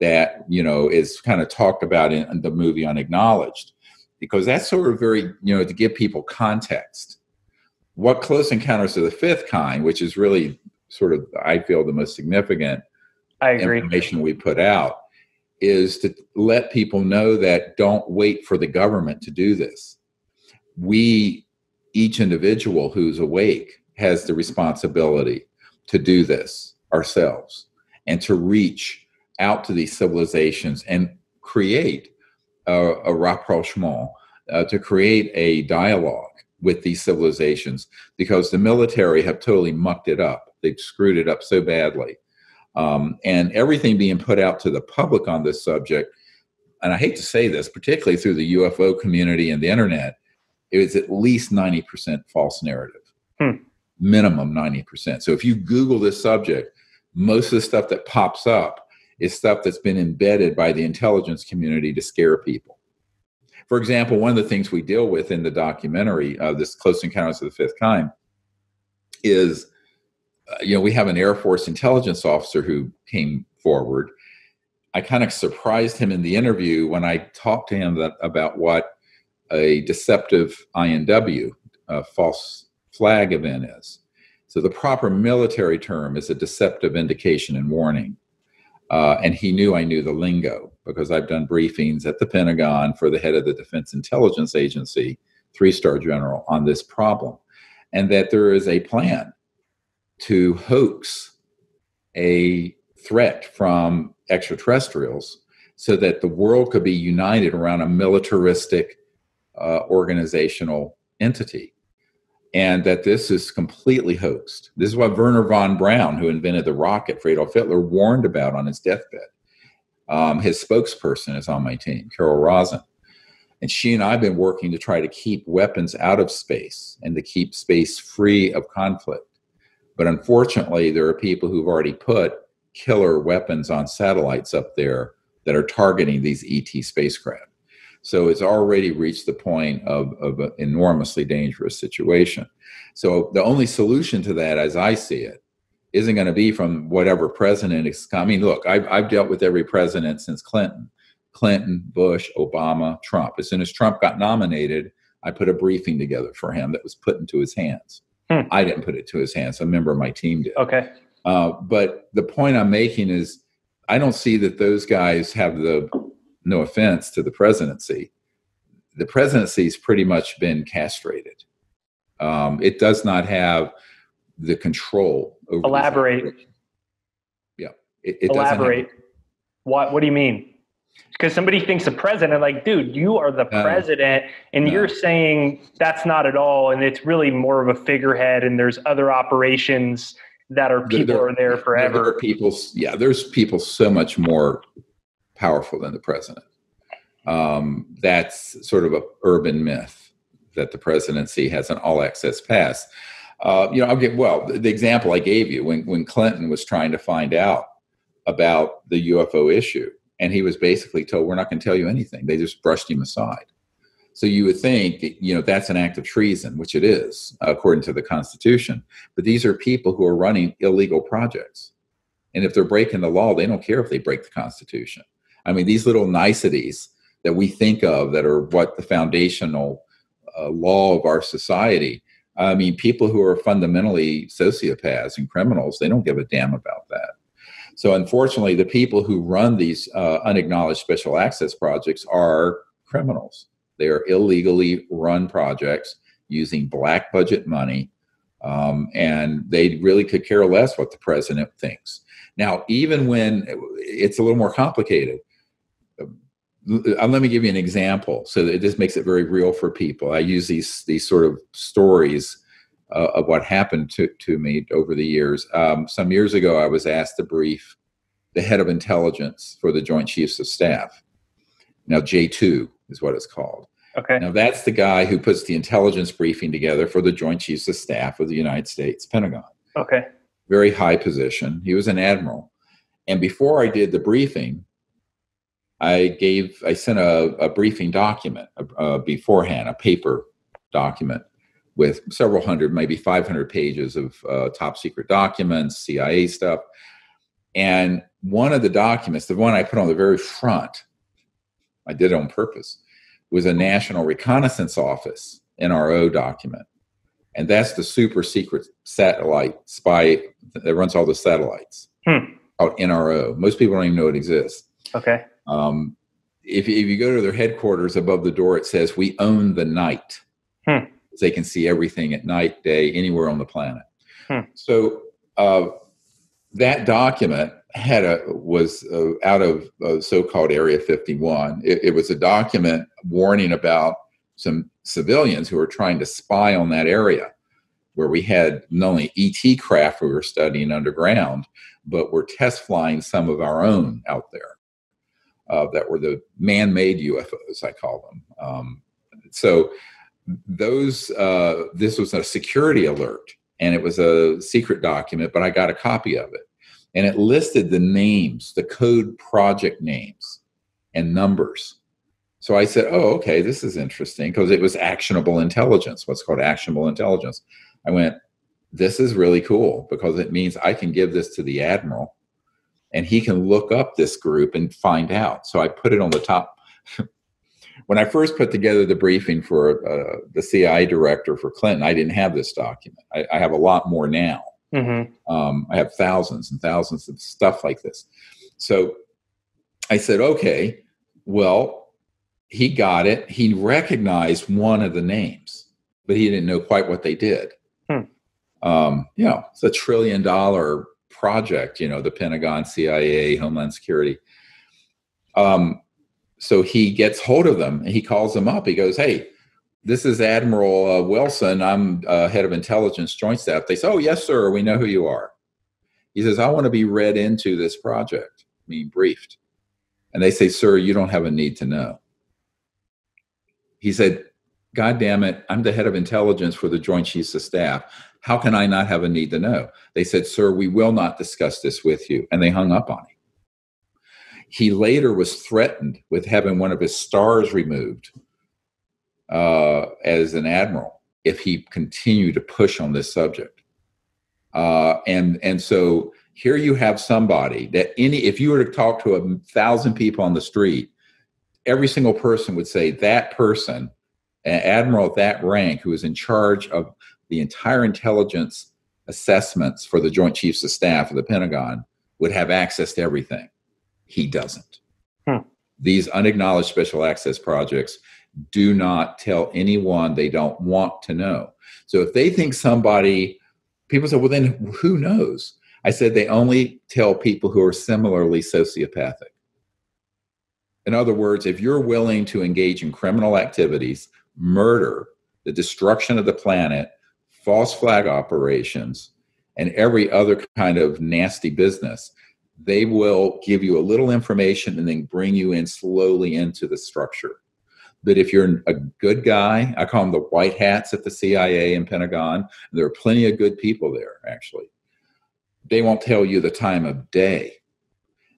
that you know is kind of talked about in the movie unacknowledged because that's sort of very you know to give people context what close encounters of the fifth kind which is really sort of i feel the most significant I agree. information we put out is to let people know that don't wait for the government to do this. We, each individual who's awake, has the responsibility to do this ourselves and to reach out to these civilizations and create a, a rapprochement, uh, to create a dialogue with these civilizations because the military have totally mucked it up. They've screwed it up so badly um, and everything being put out to the public on this subject. And I hate to say this, particularly through the UFO community and the internet, it was at least 90% false narrative, hmm. minimum 90%. So if you Google this subject, most of the stuff that pops up is stuff that's been embedded by the intelligence community to scare people. For example, one of the things we deal with in the documentary, uh, this Close Encounters of the Fifth Kind, is you know, we have an Air Force intelligence officer who came forward. I kind of surprised him in the interview when I talked to him that, about what a deceptive INW, a false flag event is. So the proper military term is a deceptive indication and warning. Uh, and he knew I knew the lingo because I've done briefings at the Pentagon for the head of the Defense Intelligence Agency, three star general, on this problem. And that there is a plan to hoax a threat from extraterrestrials so that the world could be united around a militaristic uh, organizational entity. And that this is completely hoaxed. This is what Wernher von Braun, who invented the rocket for Adolf Hitler, warned about on his deathbed. Um, his spokesperson is on my team, Carol Rosin. And she and I have been working to try to keep weapons out of space and to keep space free of conflict. But unfortunately, there are people who've already put killer weapons on satellites up there that are targeting these ET spacecraft. So it's already reached the point of, of an enormously dangerous situation. So the only solution to that, as I see it, isn't going to be from whatever president is coming. Look, I've, I've dealt with every president since Clinton. Clinton, Bush, Obama, Trump. As soon as Trump got nominated, I put a briefing together for him that was put into his hands. Hmm. I didn't put it to his hands. A member of my team did. Okay. Uh, but the point I'm making is I don't see that those guys have the, no offense to the presidency, the presidency's pretty much been castrated. Um, it does not have the control over. Elaborate. Yeah. It, it Elaborate. What What do you mean? Because somebody thinks the president, like, dude, you are the no, president, and no. you're saying that's not at all, and it's really more of a figurehead, and there's other operations that are people there, are there forever. There are people, yeah, there's people so much more powerful than the president. Um, that's sort of a urban myth that the presidency has an all access pass. Uh, you know, I'll get well. The example I gave you when when Clinton was trying to find out about the UFO issue, and he was basically told, "We're not going to tell you anything." They just brushed him aside. So you would think, you know, that's an act of treason, which it is according to the Constitution. But these are people who are running illegal projects, and if they're breaking the law, they don't care if they break the Constitution. I mean, these little niceties that we think of that are what the foundational uh, law of our society. I mean, people who are fundamentally sociopaths and criminals, they don't give a damn about that. So, unfortunately, the people who run these uh, unacknowledged special access projects are criminals. They are illegally run projects using black budget money, um, and they really could care less what the president thinks. Now, even when it's a little more complicated, uh, let me give you an example so that this makes it very real for people. I use these these sort of stories uh, of what happened to, to me over the years. Um, some years ago, I was asked to brief the head of intelligence for the Joint Chiefs of Staff. Now, J2 is what it's called. Okay. Now, that's the guy who puts the intelligence briefing together for the Joint Chiefs of Staff of the United States Pentagon. Okay. Very high position. He was an admiral. And before I did the briefing, I gave, I sent a, a briefing document uh, beforehand, a paper document with several hundred, maybe 500 pages of uh, top secret documents, CIA stuff. And one of the documents, the one I put on the very front, I did it on purpose, was a National Reconnaissance Office NRO document. And that's the super secret satellite spy that runs all the satellites hmm. called NRO. Most people don't even know it exists. Okay. Um, if, if you go to their headquarters above the door, it says, We own the night. They can see everything at night, day, anywhere on the planet. Hmm. So uh, that document had a was uh, out of uh, so-called Area 51. It, it, was a document warning about some civilians who were trying to spy on that area, where we had not only ET craft we were studying underground, but we're test flying some of our own out there uh, that were the man-made UFOs, I call them. Um, so those uh, this was a security alert, and it was a secret document, but I got a copy of it, and it listed the names, the code project names, and numbers. So I said, "Oh, okay, this is interesting because it was actionable intelligence. What's called actionable intelligence." I went, "This is really cool because it means I can give this to the admiral." and he can look up this group and find out. So I put it on the top. *laughs* when I first put together the briefing for uh, the CIA director for Clinton, I didn't have this document. I, I have a lot more now. Mm-hmm. Um, I have thousands and thousands of stuff like this. So I said, okay, well, he got it. He recognized one of the names, but he didn't know quite what they did. Hmm. Um, you know, it's a trillion dollar project, you know, the Pentagon, CIA, Homeland Security. Um, so he gets hold of them and he calls them up. He goes, Hey, this is Admiral uh, Wilson. I'm uh, head of intelligence joint staff. They say, Oh, yes, sir. We know who you are. He says, I want to be read into this project, I mean briefed. And they say, Sir, you don't have a need to know. he said, God damn it, I'm the head of intelligence for the Joint Chiefs of Staff. How can I not have a need to know? They said, Sir, we will not discuss this with you. And they hung up on him. He later was threatened with having one of his stars removed uh, as an admiral if he continued to push on this subject. Uh, and and so here you have somebody that any if you were to talk to a thousand people on the street, every single person would say that person, an admiral at that rank who is in charge of the entire intelligence assessments for the Joint Chiefs of Staff of the Pentagon, would have access to everything. He doesn't. Hmm. These unacknowledged special access projects do not tell anyone they don't want to know. So if they think somebody, people say, well, then who knows? I said they only tell people who are similarly sociopathic. In other words, if you're willing to engage in criminal activities, murder, the destruction of the planet, false flag operations, and every other kind of nasty business, they will give you a little information and then bring you in slowly into the structure. But if you're a good guy, I call them the white hats at the CIA and Pentagon. There are plenty of good people there, actually. They won't tell you the time of day.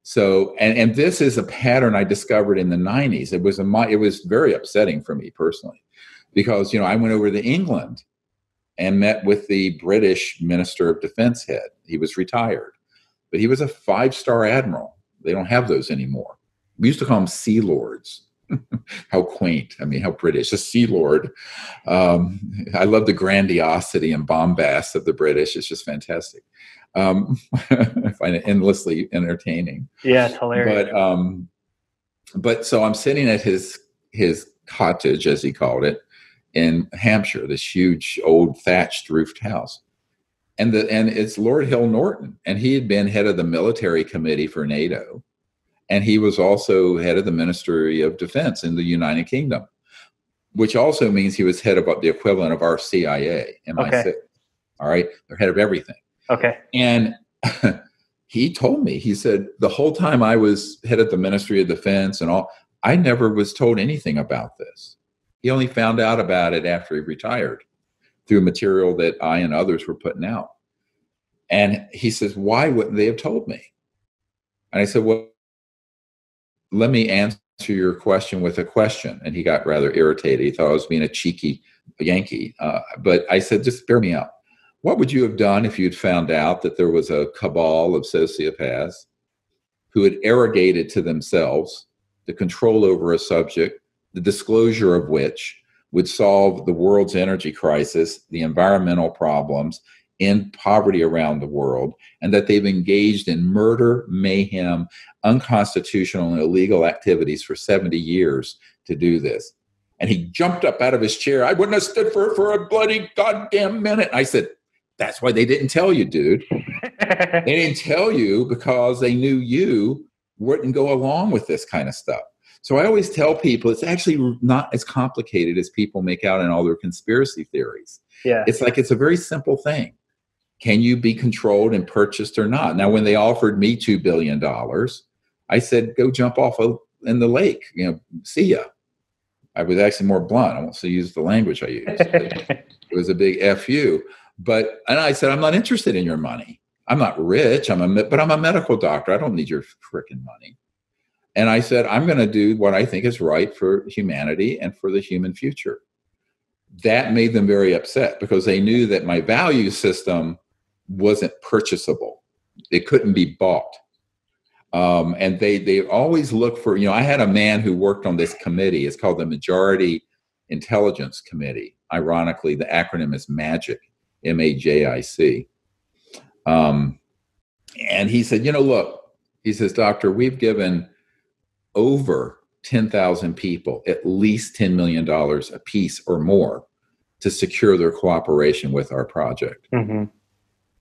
So, and, and this is a pattern I discovered in the 90s. It was a, it was very upsetting for me personally, because you know I went over to England and met with the British Minister of Defense head. He was retired, but he was a five star admiral. They don't have those anymore. We used to call them sea lords *laughs* how quaint. I mean, how British. A sea lord. Um, I love the grandiosity and bombast of the British. It's just fantastic. Um, *laughs* I find it endlessly entertaining. Yeah, it's hilarious. But um, but so I'm sitting at his his cottage, as he called it, in Hampshire, this huge old thatched roofed house. And the and it's Lord Hill Norton, and he had been head of the military committee for NATO and he was also head of the Ministry of Defense in the United Kingdom, which also means he was head of the equivalent of our CIA, MI6. Okay. All right, they're head of everything. Okay. And *laughs* he told me, he said, the whole time I was head of the Ministry of Defense and all, I never was told anything about this. He only found out about it after he retired through material that I and others were putting out. And he says, Why wouldn't they have told me? And I said, Well, let me answer your question with a question. And he got rather irritated. He thought I was being a cheeky Yankee. Uh, but I said, just bear me out. What would you have done if you'd found out that there was a cabal of sociopaths who had arrogated to themselves the control over a subject, the disclosure of which would solve the world's energy crisis, the environmental problems, and poverty around the world, and that they've engaged in murder, mayhem, unconstitutional, and illegal activities for 70 years to do this. And he jumped up out of his chair. I wouldn't have stood for it for a bloody goddamn minute. I said, That's why they didn't tell you, dude. *laughs* they didn't tell you because they knew you wouldn't go along with this kind of stuff. So I always tell people it's actually not as complicated as people make out in all their conspiracy theories. Yeah. It's like it's a very simple thing can you be controlled and purchased or not? Now, when they offered me $2 billion, I said, go jump off in the lake, you know, see ya. I was actually more blunt. I won't say use the language I used. it was a big *laughs* fu. But and I said, I'm not interested in your money. I'm not rich. I'm a but I'm a medical doctor. I don't need your freaking money. And I said, I'm going to do what I think is right for humanity and for the human future. That made them very upset because they knew that my value system wasn't purchasable. It couldn't be bought. Um, and they they always look for you know I had a man who worked on this committee. It's called the Majority Intelligence Committee. Ironically, the acronym is MAGIC, M A J I C. Um, and he said, you know, look, he says, Doctor, we've given over 10,000 people at least $10 million a piece or more to secure their cooperation with our project. Mm-hmm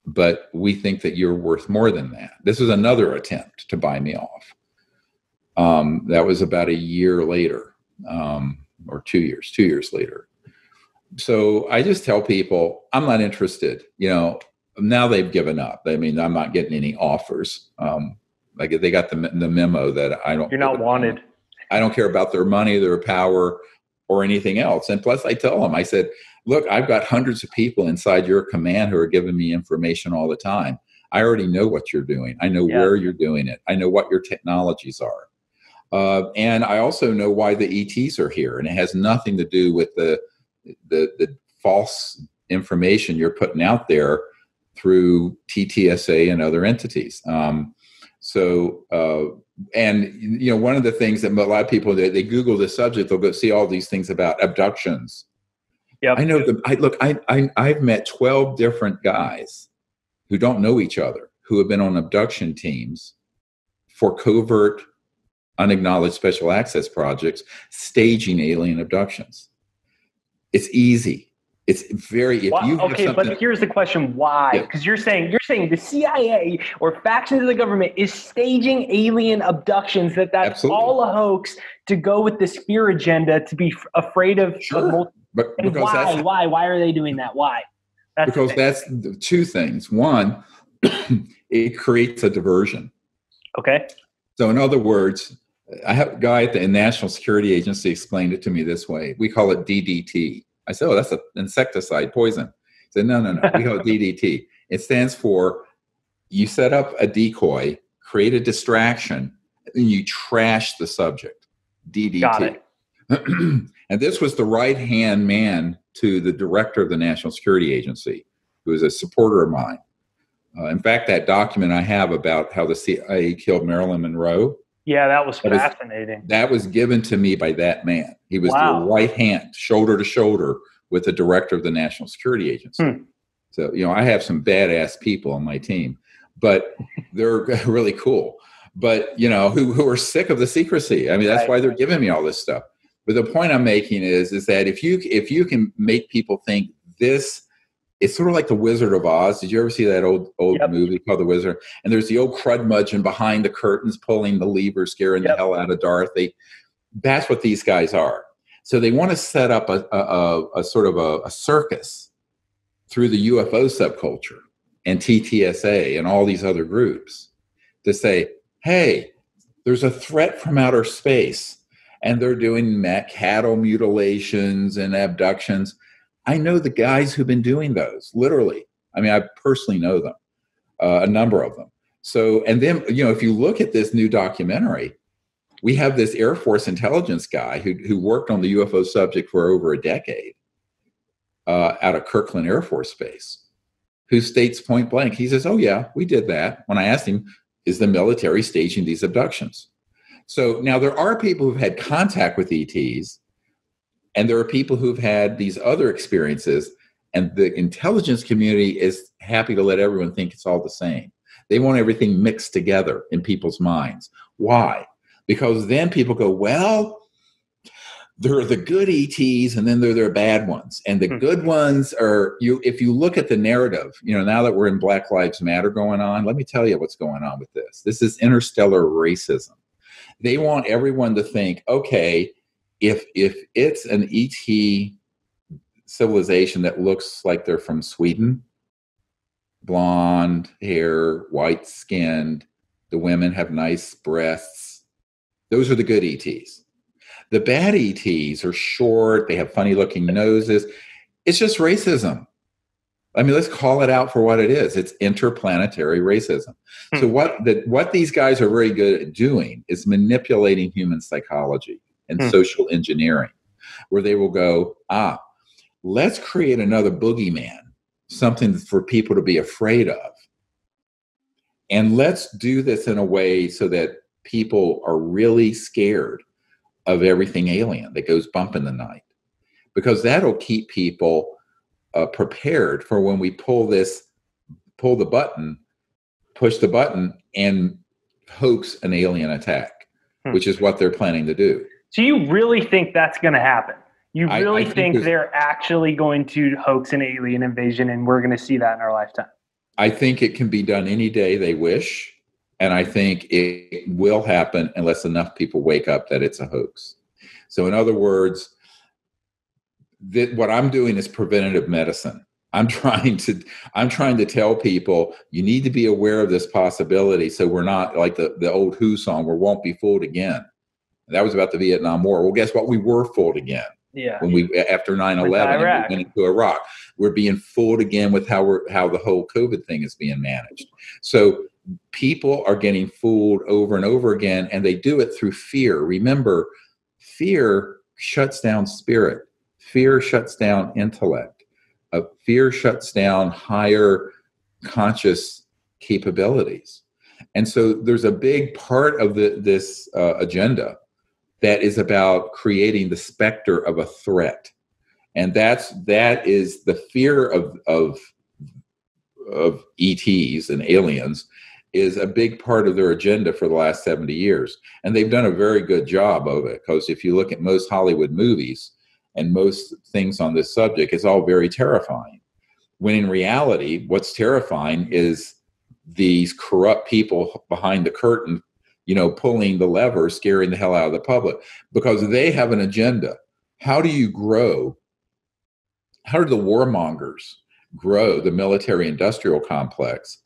but we think that you're worth more than that. This was another attempt to buy me off. Um, that was about a year later, um, or two years, two years later. So I just tell people, I'm not interested. You know, now they've given up. I mean, I'm not getting any offers. Um, like they got the, the memo that I don't. You're not wanted. I don't care about their money, their power, or anything else. And plus, I tell them, I said, look, I've got hundreds of people inside your command who are giving me information all the time. I already know what you're doing. I know yeah. where you're doing it. I know what your technologies are. Uh, and I also know why the ETs are here. And it has nothing to do with the, the, the false information you're putting out there through TTSA and other entities. Um, so, uh, and you know, one of the things that a lot of people they, they Google the subject, they'll go see all these things about abductions. Yeah, I know the. I look. I, I I've met twelve different guys who don't know each other who have been on abduction teams for covert, unacknowledged special access projects, staging alien abductions. It's easy. It's very if you okay, but here's the question: Why? Because yeah. you're saying you're saying the CIA or factions of the government is staging alien abductions. That that's Absolutely. all a hoax to go with the spear agenda to be f- afraid of. Sure. Multi- but and why? Why? Why are they doing that? Why? That's because that's two things. One, *clears throat* it creates a diversion. Okay. So, in other words, I have a guy at the National Security Agency explained it to me this way. We call it DDT I said, oh, that's an insecticide poison. He said, no, no, no. We call it DDT. It stands for you set up a decoy, create a distraction, and you trash the subject. DDT. Got it. *clears throat* and this was the right hand man to the director of the National Security Agency, who is a supporter of mine. Uh, in fact, that document I have about how the CIA killed Marilyn Monroe yeah, that was fascinating. Was, that was given to me by that man. He was wow. the right hand, shoulder to shoulder with the director of the National Security Agency. Hmm. So, you know, I have some badass people on my team, but they're *laughs* really cool. But, you know, who, who are sick of the secrecy. I mean, that's right. why they're giving me all this stuff. But the point I'm making is, is that if you if you can make people think this it's sort of like the Wizard of Oz. Did you ever see that old old yep. movie called The Wizard? And there's the old crudmudgeon behind the curtains pulling the lever, scaring yep. the hell out of Dorothy. That's what these guys are. So they want to set up a, a, a sort of a, a circus through the UFO subculture and TTSA and all these other groups to say, hey, there's a threat from outer space and they're doing cattle mutilations and abductions I know the guys who've been doing those, literally. I mean, I personally know them, uh, a number of them. So, and then, you know, if you look at this new documentary, we have this Air Force intelligence guy who, who worked on the UFO subject for over a decade uh, out of Kirtland Air Force Base, who states point blank, he says, Oh, yeah, we did that. When I asked him, Is the military staging these abductions? So now there are people who've had contact with ETs and there are people who've had these other experiences, and the intelligence community is happy to let everyone think it's all the same. They want everything mixed together in people's minds. Why? Because then people go, well, there are the good ETs and then there are the bad ones. And the hmm. good ones are you if you look at the narrative, you know, now that we're in Black Lives Matter going on, let me tell you what's going on with this. This is interstellar racism. They want everyone to think, okay, if if it's an ET civilization that looks like they're from Sweden, blonde hair, white skinned, the women have nice breasts. Those are the good ETs. The bad ETs are short, they have funny looking noses. It's just racism. I mean, let's call it out for what it is. It's interplanetary racism. Hmm. So what the, what these guys are very good at doing is manipulating human psychology and hmm. social engineering, where they will go, ah, let's create another boogeyman, something for people to be afraid of. And let's do this in a way so that people are really scared of everything alien that goes bump in the night, because that'll keep people uh, prepared for when we pull this, pull the button, push the button, and hoax an alien attack, hmm. which is what they're planning to do. So you really think that's going to happen? You really I, I think, think they're actually going to hoax an alien invasion and we're going to see that in our lifetime? I think it can be done any day they wish. And I think it will happen unless enough people wake up that it's a hoax. So, in other words, that what I'm doing is preventative medicine. I'm *laughs* trying to I'm trying to tell people you need to be aware of this possibility so we're not like the, the old Who song, we won't be fooled again. That was about the Vietnam War. Well, guess what? We were fooled again. Yeah. When we after 9-11 we went into Iraq. We're being fooled again with how we're how the whole COVID thing is being managed. So people are getting fooled over and over again, and they do it through fear. Remember, fear shuts down spirit. Fear shuts down intellect. Uh, fear shuts down higher conscious capabilities. And so there's a big part of the, this uh, agenda that is about creating the specter of a threat. And that's that is the fear of of of ETs and aliens is a big part of their agenda for the last 70 years. And they've done a very good job of it because if you look at most Hollywood movies and most things on this subject, it's all very terrifying. When in reality, what's terrifying is these corrupt people behind the curtain, you know, pulling the lever, scaring the hell out of the public because they have an agenda. How do you grow? How do the warmongers grow the military industrial complex?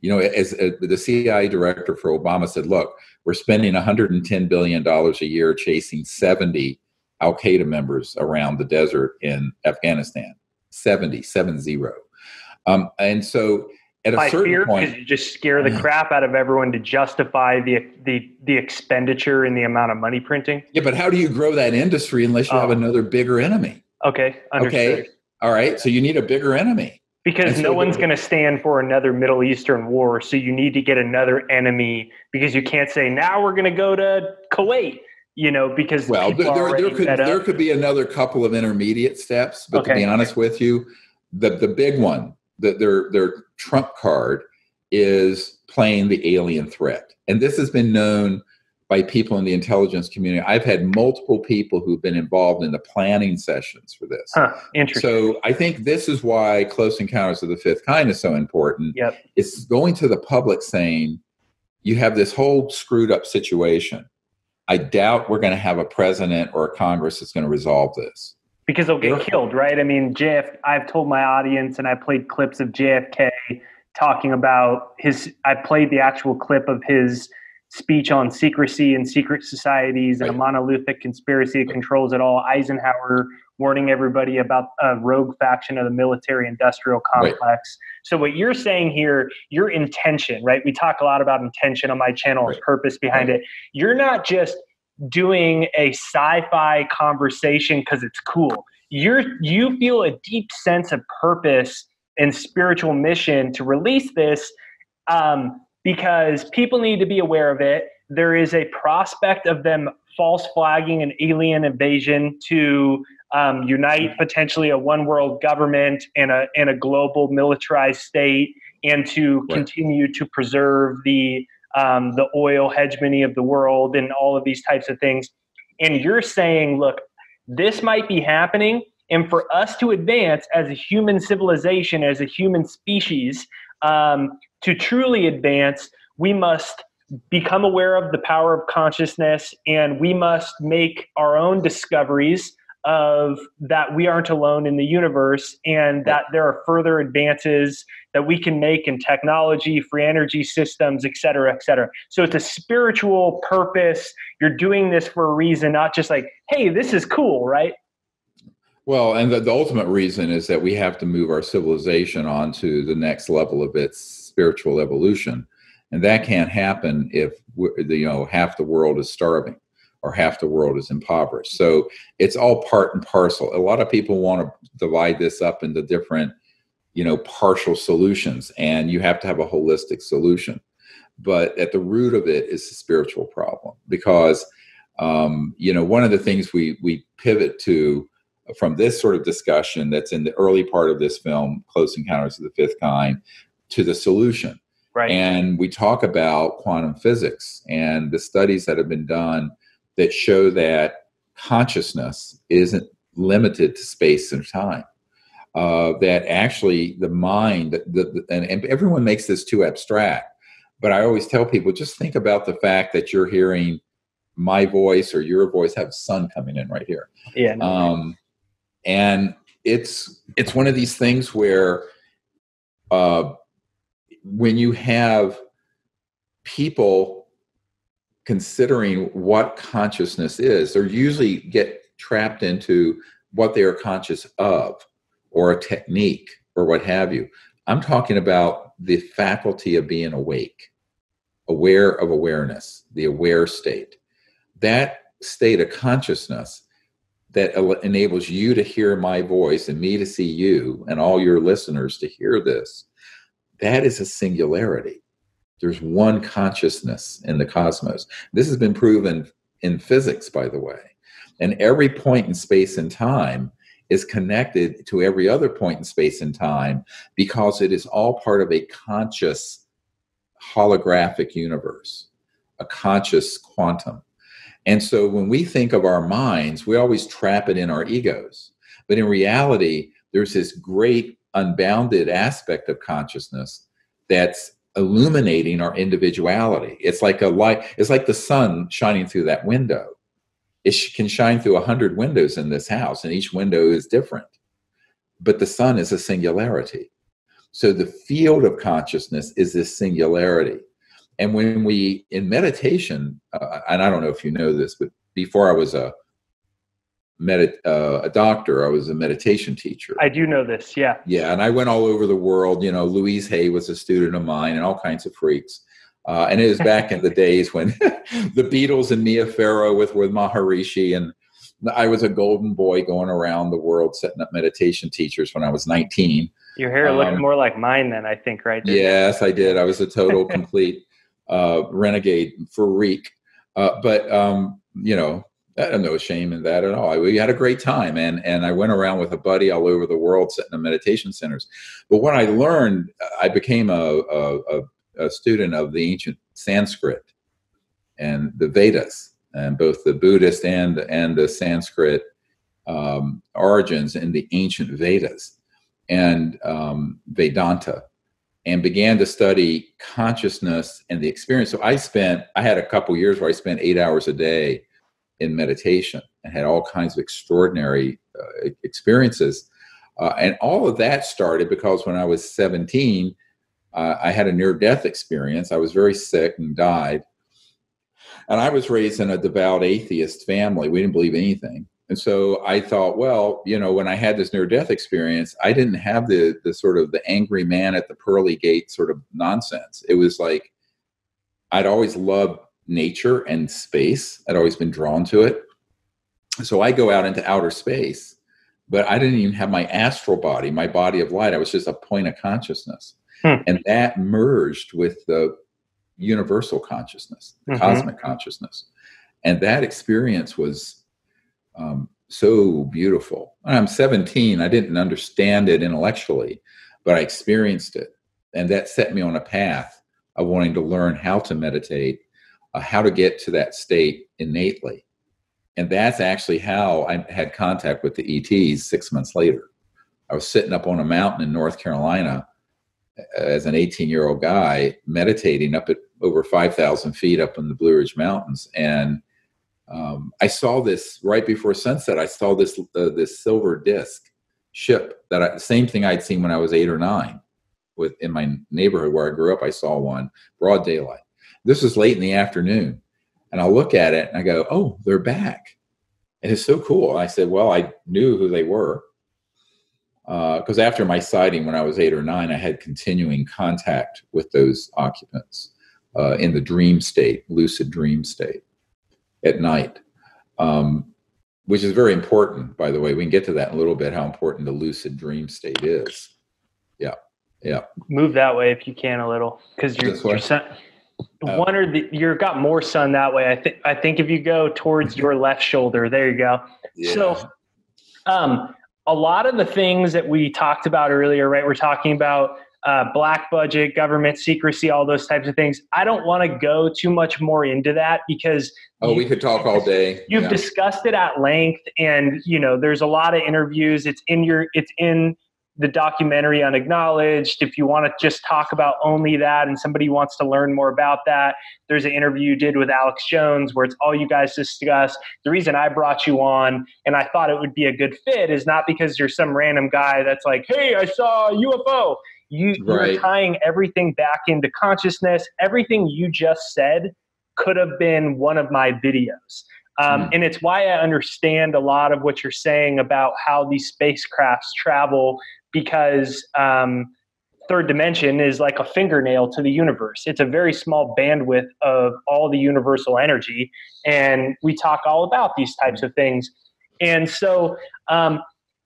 You know, as, as the CIA director for Obama said, look, we're spending $110 billion a year chasing 70 Al Qaeda members around the desert in Afghanistan. 70, 70. Um, and so at a By certain fear, point, because you just scare the mm. crap out of everyone to justify the the the expenditure and the amount of money printing. Yeah, but how do you grow that industry unless you oh. have another bigger enemy? Okay, understood. Okay, all right. So you need a bigger enemy because no one's going to stand for another Middle Eastern war. So you need to get another enemy because you can't say now we're going to go to Kuwait. You know, because well, there, there, could there could be another couple of intermediate steps, but okay. to be honest with you, the the big one that their their trump card is playing the alien threat. And this has been known by people in the intelligence community. I've had multiple people who've been involved in the planning sessions for this. Huh, interesting. So I think this is why Close Encounters of the Fifth Kind is so important. Yep. It's going to the public saying, you have this whole screwed up situation. I doubt we're going to have a president or a Congress that's going to resolve this because they'll get killed, right? I mean, JF. I've told my audience, and I played clips of JFK talking about his. I played the actual clip of his speech on secrecy and secret societies and a monolithic conspiracy that controls it all. Eisenhower warning everybody about a rogue faction of the military-industrial complex. Right. So what you're saying here, your intention, right? We talk a lot about intention on my channel right. and purpose behind right. it. You're not just doing a sci-fi conversation because it's cool. You're you feel a deep sense of purpose and spiritual mission to release this um, because people need to be aware of it. There is a prospect of them false flagging an alien invasion to um, unite potentially a one world government and a and a global militarized state, and to right. continue to preserve the um, the oil hegemony of the world and all of these types of things. And you're saying, look, this might be happening. And for us to advance as a human civilization, as a human species, um, to truly advance, we must become aware of the power of consciousness and we must make our own discoveries of that we aren't alone in the universe and that there are further advances that we can make in technology, free energy systems, et cetera, et cetera. So it's a spiritual purpose. You're doing this for a reason, not just like, hey, this is cool, right? Well, and the, the ultimate reason is that we have to move our civilization onto the next level of its spiritual evolution. And that can't happen if you know half the world is starving or half the world is impoverished. So it's all part and parcel. A lot of people want to divide this up into different, you know, partial solutions, and you have to have a holistic solution. But at the root of it is a spiritual problem because, um, you know, one of the things we we pivot to from this sort of discussion that's in the early part of this film, Close Encounters of the Fifth Kind, to the solution. Right. And we talk about quantum physics and the studies that have been done that show that consciousness isn't limited to space and time. Uh, that actually the mind, the, the, and, and everyone makes this too abstract, but I always tell people just think about the fact that you're hearing my voice or your voice have sun coming in right here. Yeah. No, um, and it's it's one of these things where uh, when you have people considering what consciousness is, they usually get trapped into what they are conscious of or a technique or what have you. I'm talking about the faculty of being awake, aware of awareness, the aware state. That state of consciousness that enables you to hear my voice and me to see you and all your listeners to hear this, that is a singularity. There's one consciousness in the cosmos. This has been proven in physics, by the way. And every point in space and time is connected to every other point in space and time because it is all part of a conscious holographic universe, a conscious quantum. And so when we think of our minds, we always trap it in our egos. But in reality, there's this great unbounded aspect of consciousness that's illuminating our individuality. It's like a light, it's like the sun shining through that window. It can shine through a hundred windows in this house, and each window is different. But the sun is a singularity. So the field of consciousness is this singularity. And when we, in meditation, uh, and I don't know if you know this, but before I was a medit uh, a doctor. I was a meditation teacher. I do know this. Yeah. Yeah, and I went all over the world. You know, Louise Hay was a student of mine, and all kinds of freaks. Uh, and it was back in the *laughs* days when *laughs* the Beatles and Mia Farrow with with Maharishi, and I was a golden boy going around the world setting up meditation teachers when I was 19. Your hair um, looked more like mine then, I think, right? Yes, I did. I was a total *laughs* complete uh, renegade freak. Uh, but um, you know, I have no shame in that at all. I, we had a great time, and and I went around with a buddy all over the world, sitting in meditation centers. But what I learned, I became a, a, a student of the ancient Sanskrit and the Vedas, and both the Buddhist and and the Sanskrit um, origins in the ancient Vedas and um, Vedanta, and began to study consciousness and the experience. So I spent, I had a couple years where I spent eight hours a day in meditation and had all kinds of extraordinary uh, experiences. Uh, and all of that started because when I was 17, uh, I had a near death experience. I was very sick and died. And I was raised in a devout atheist family. We didn't believe anything. And so I thought, well, you know, when I had this near death experience, I didn't have the the sort of the angry man at the pearly gate sort of nonsense. It was like I'd always loved nature and space. I'd always been drawn to it. So I go out into outer space, but I didn't even have my astral body, my body of light. I was just a point of consciousness. Hmm. And that merged with the universal consciousness, the mm-hmm. cosmic consciousness. And that experience was um, so beautiful. When I'm 17, I didn't understand it intellectually, but I experienced it. And that set me on a path of wanting to learn how to meditate uh, how to get to that state innately. And that's actually how I had contact with the ETs six months later. I was sitting up on a mountain in North Carolina uh, as an 18 year old guy meditating up at over 5,000 feet up in the Blue Ridge Mountains. And um, I saw this right before sunset. I saw this uh, this silver disc ship that I, same thing I'd seen when I was eight or nine. With in my neighborhood where I grew up, I saw one broad daylight. This is late in the afternoon. And I look at it and I go, oh, they're back. And it's so cool. I said, well, I knew who they were. Because uh, after my sighting when I was eight or nine, I had continuing contact with those occupants uh, in the dream state, lucid dream state at night, um, which is very important, by the way. We can get to that in a little bit, how important the lucid dream state is. Yeah. Yeah. Move that way if you can a little because you're, you're, uh, one or the you've got more sun that way. I think I think if you go towards your left shoulder, there you go. Yeah. So um a lot of the things that we talked about earlier, right? We're talking about uh, black budget, government secrecy, all those types of things. I don't want to go too much more into that because oh, you, we could talk all day. *laughs* You've yeah. discussed it at length, and you know there's a lot of interviews. It's in your, it's in the documentary unacknowledged. If you want to just talk about only that and somebody wants to learn more about that there's an interview you did with alex jones where it's all you guys discuss. The reason i brought you on and i thought it would be a good fit is not because you're some random guy that's like hey i saw a ufo you, right. you're tying everything back into consciousness. Everything you just said could have been one of my videos. Um, mm. And it's why I understand a lot of what you're saying about how these spacecrafts travel because um, third dimension is like a fingernail to the universe. It's a very small bandwidth of all the universal energy. And we talk all about these types of things. And so um,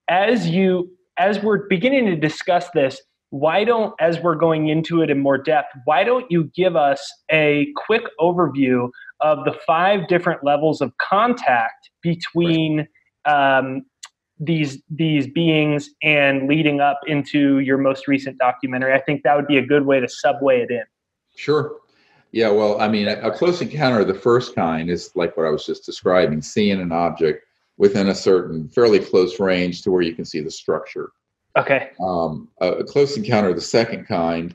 as you as we're beginning to discuss this, why don't as we're going into it in more depth, why don't you give us a quick overview of the five different levels of contact between um, these these beings and leading up into your most recent documentary. I think that would be a good way to subway it in. Sure. Yeah, well, I mean, a, close encounter of the first kind is like what I was just describing, seeing an object within a certain fairly close range to where you can see the structure. Okay. Um, a, a close encounter of the second kind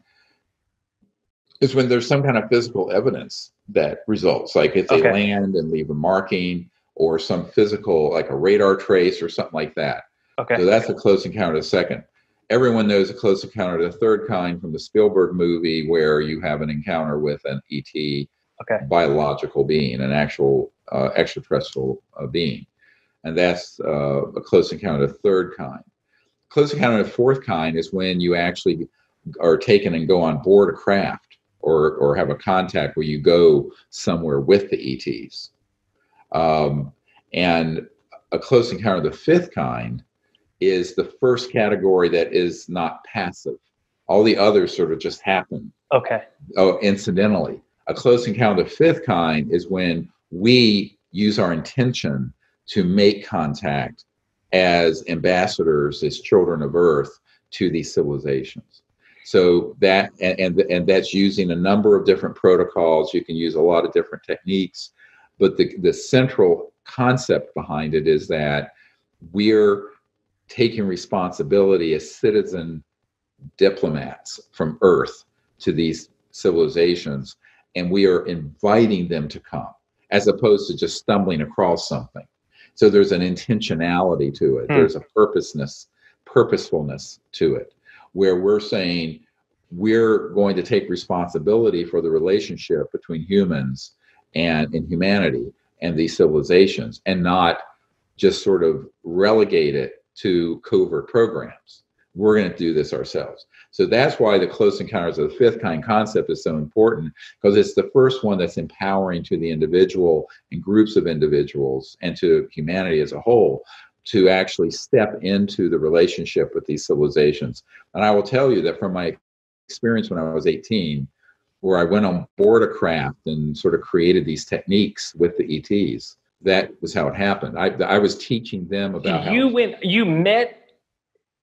is when there's some kind of physical evidence that results, like if they okay. land and leave a marking, or some physical, like a radar trace or something like that. Okay. So that's a close encounter of the second. Everyone knows a close encounter of the third kind from the Spielberg movie, where you have an encounter with an ET okay. biological being, an actual uh, extraterrestrial uh, being. And that's uh, a close encounter of the third kind. Close encounter of the fourth kind is when you actually are taken and go on board a craft or, or have a contact where you go somewhere with the ETs. Um, and a close encounter of the fifth kind is the first category that is not passive. All the others sort of just happen. Okay. Oh, incidentally. A close encounter of the fifth kind is when we use our intention to make contact as ambassadors, as children of Earth to these civilizations. So that and, and and that's using a number of different protocols. You can use a lot of different techniques but the, the central concept behind it is that we're taking responsibility as citizen diplomats from Earth to these civilizations, and we are inviting them to come as opposed to just stumbling across something. So there's an intentionality to it. Hmm. There's a purposeness, purposefulness to it, where we're saying we're going to take responsibility for the relationship between humans and in humanity and these civilizations and not just sort of relegate it to covert programs. We're going to do this ourselves. So that's why the close encounters of the fifth kind concept is so important because it's the first one that's empowering to the individual and groups of individuals and to humanity as a whole to actually step into the relationship with these civilizations. And I will tell you that from my experience when I was 18, where I went on board a craft and sort of created these techniques with the ETs. That was how it happened. I, I was teaching them about. You went. You met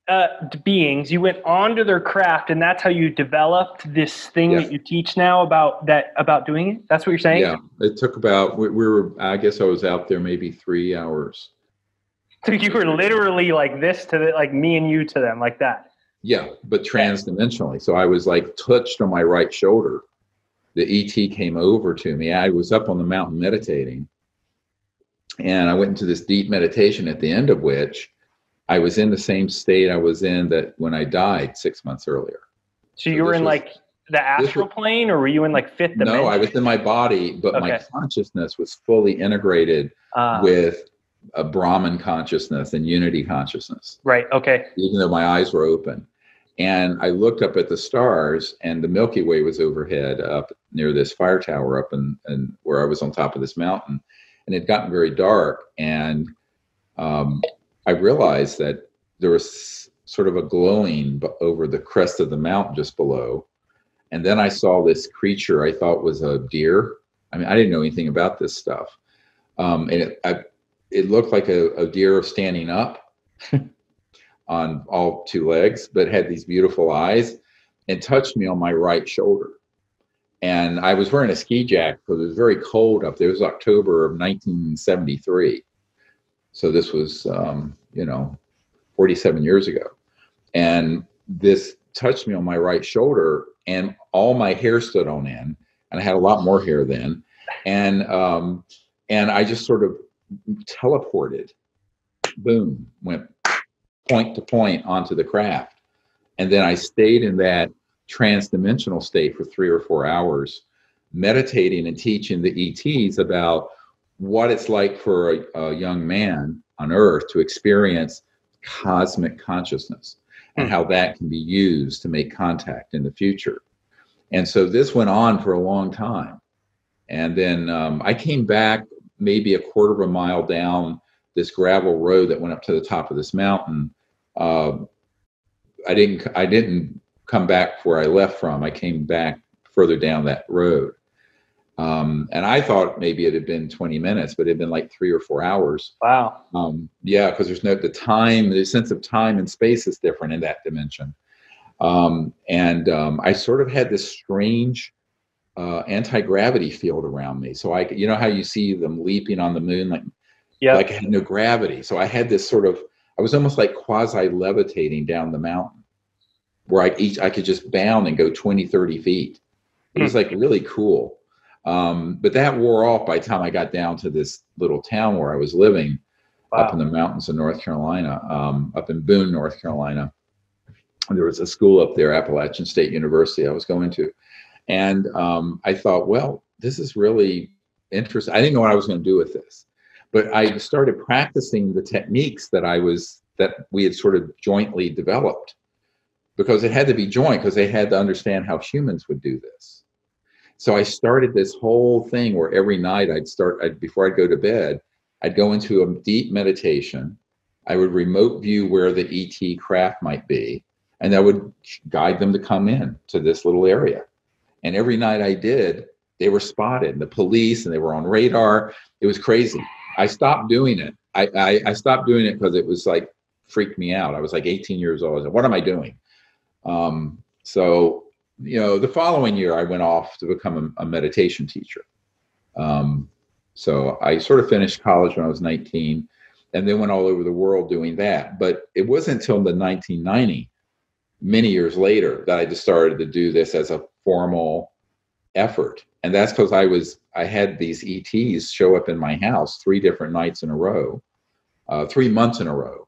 uh, beings. You went onto their craft, and that's how you developed this thing that you teach now about that about doing it. That's what you're saying. Yeah, it took about. We, we were. I guess I was out there maybe three hours. *laughs* So you were literally like this to the, like me and you to them like that. Yeah, but transdimensionally. So I was like touched on my right shoulder the ET came over to me. I was up on the mountain meditating, and I went into this deep meditation. At the end of which, I was in the same state I was in that when I died six months earlier. So you were in was, like the astral was, plane, or were you in like fifth dimension? No, I was in my body, but okay. my consciousness was fully integrated uh, with a Brahman consciousness and unity consciousness. Right. Okay. Even though my eyes were open. And I looked up at the stars, and the Milky Way was overhead up near this fire tower up and and where I was on top of this mountain. And it gotten very dark, and um, I realized that there was sort of a glowing over the crest of the mountain just below. And then I saw this creature I thought was a deer. I mean, I didn't know anything about this stuff. Um, and it, I, it looked like a, a deer standing up. *laughs* on all two legs, but had these beautiful eyes and touched me on my right shoulder. And I was wearing a ski jacket because it was very cold up there. It was October of 1973. So this was, um, you know, 47 years ago. And this touched me on my right shoulder, and all my hair stood on end. And I had a lot more hair then. And um, and I just sort of teleported, boom, went point to point onto the craft. And then I stayed in that trans-dimensional state for three or four hours, meditating and teaching the ETs about what it's like for a, a, young man on Earth to experience cosmic consciousness and hmm. how that can be used to make contact in the future. And so this went on for a long time. And then um, I came back maybe a quarter of a mile down this gravel road that went up to the top of this mountain. Uh, I didn't I didn't come back where I left from. I came back further down that road. Um, and I thought maybe it had been 20 minutes, but it had been like three or four hours. Wow. Um, yeah, because there's no the time, the sense of time and space is different in that dimension. Um, and um, I sort of had this strange uh, anti gravity field around me. So I, you know how you see them leaping on the moon, like yeah, like I had no gravity. So I had this sort of, I was almost like quasi levitating down the mountain, where I each I could just bound and go 20, 30 feet. It was hmm. like really cool. Um, but that wore off by the time I got down to this little town where I was living wow. up in the mountains of North Carolina, um, up in Boone, North Carolina. There was a school up there, Appalachian State University, I was going to. And um, I thought, well, this is really interesting. I didn't know what I was going to do with this, but I started practicing the techniques that I was that we had sort of jointly developed because it had to be joint because they had to understand how humans would do this. So I started this whole thing where every night I'd start, I'd, before I'd go to bed, I'd go into a deep meditation. I would remote view where the ET craft might be, and I would guide them to come in to this little area. And every night I did, they were spotted, and the police, and they were on radar. It was crazy. I stopped doing it. I, I, I stopped doing it because it was like freaked me out. I was like 18 years old. Like, what am I doing? Um, so you know, the following year I went off to become a, a meditation teacher. Um, so I sort of finished college when I was 19 and then went all over the world doing that. But it wasn't until the 1990, many years later, that I just started to do this as a formal effort. And that's because I was I had these ETs show up in my house three different nights in a row, uh, three months in a row,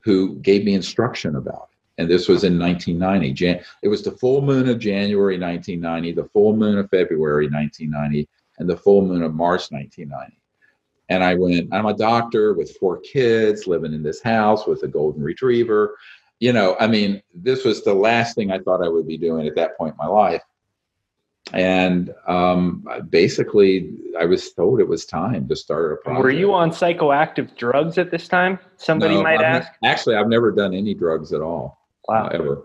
who gave me instruction about it. and this was in 1990. Jan- it was the full moon of January 1990, the full moon of February 1990, and the full moon of March 1990. And I went, I'm a doctor with four kids living in this house with a golden retriever. You know, I mean, this was the last thing I thought I would be doing at that point in my life. And um, basically, I was told it was time to start a project. Were you on psychoactive drugs at this time? Somebody no, might I've ask. Ne- actually, I've never done any drugs at all. Wow. Uh, ever.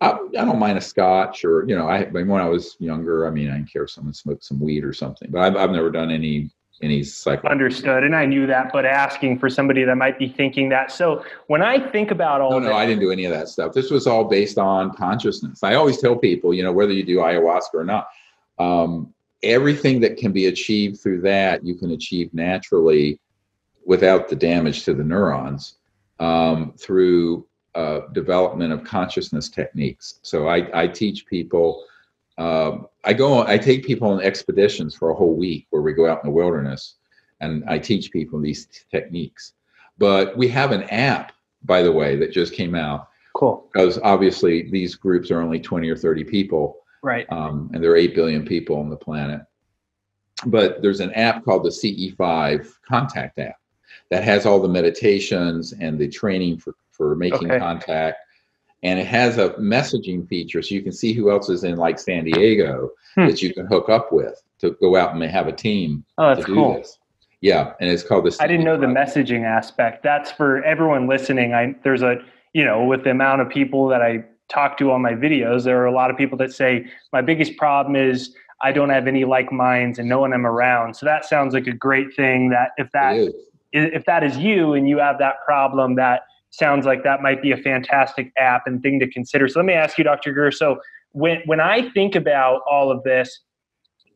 I, I, don't mind a scotch or, you know, I, when I was younger, I mean, I didn't care if someone smoked some weed or something, but I've, I've never done any, any cycle. Understood. And I knew that, but asking for somebody that might be thinking that. So when I think about all No, no, I didn't do any of that stuff. This was all based on consciousness. I always tell people, you know, whether you do ayahuasca or not, um, everything that can be achieved through that, you can achieve naturally without the damage to the neurons um, through uh, development of consciousness techniques. So I, I teach people. Uh, I go. I take people on expeditions for a whole week where we go out in the wilderness, and I teach people these t- techniques. But we have an app, by the way, that just came out. Cool. Because obviously these groups are only twenty or thirty people. Right. Um, and there are eight billion people on the planet. But there's an app called the CE5 Contact app that has all the meditations and the training for for making okay. contact. And it has a messaging feature so you can see who else is in like San Diego hmm. that you can hook up with to go out and have a team. Oh, that's cool. This. Yeah, and it's called this. I didn't know the messaging aspect. That's for everyone listening. I there's a you know with the amount of people that I talk to on my videos, there are a lot of people that say my biggest problem is I don't have any like minds and no one I'm around. So that sounds like a great thing. That if that if that is you and you have that problem, that sounds like that might be a fantastic app and thing to consider. So let me ask you, Dr. Greer. So when when I think about all of this,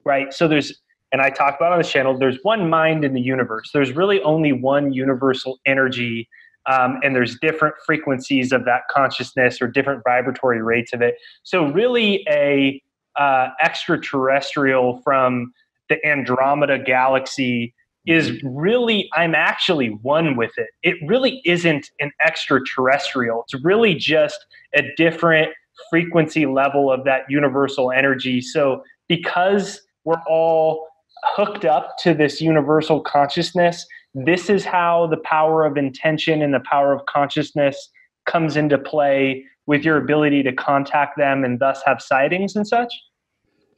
right? So there's and I talk about on this channel, there's one mind in the universe. There's really only one universal energy. Um, and there's different frequencies of that consciousness or different vibratory rates of it. So really, a uh, extraterrestrial from the Andromeda galaxy is mm-hmm. really I'm actually one with it. It really isn't an extraterrestrial. It's really just a different frequency level of that universal energy. So because we're all hooked up to this universal consciousness, this is how the power of intention and the power of consciousness comes into play with your ability to contact them and thus have sightings and such?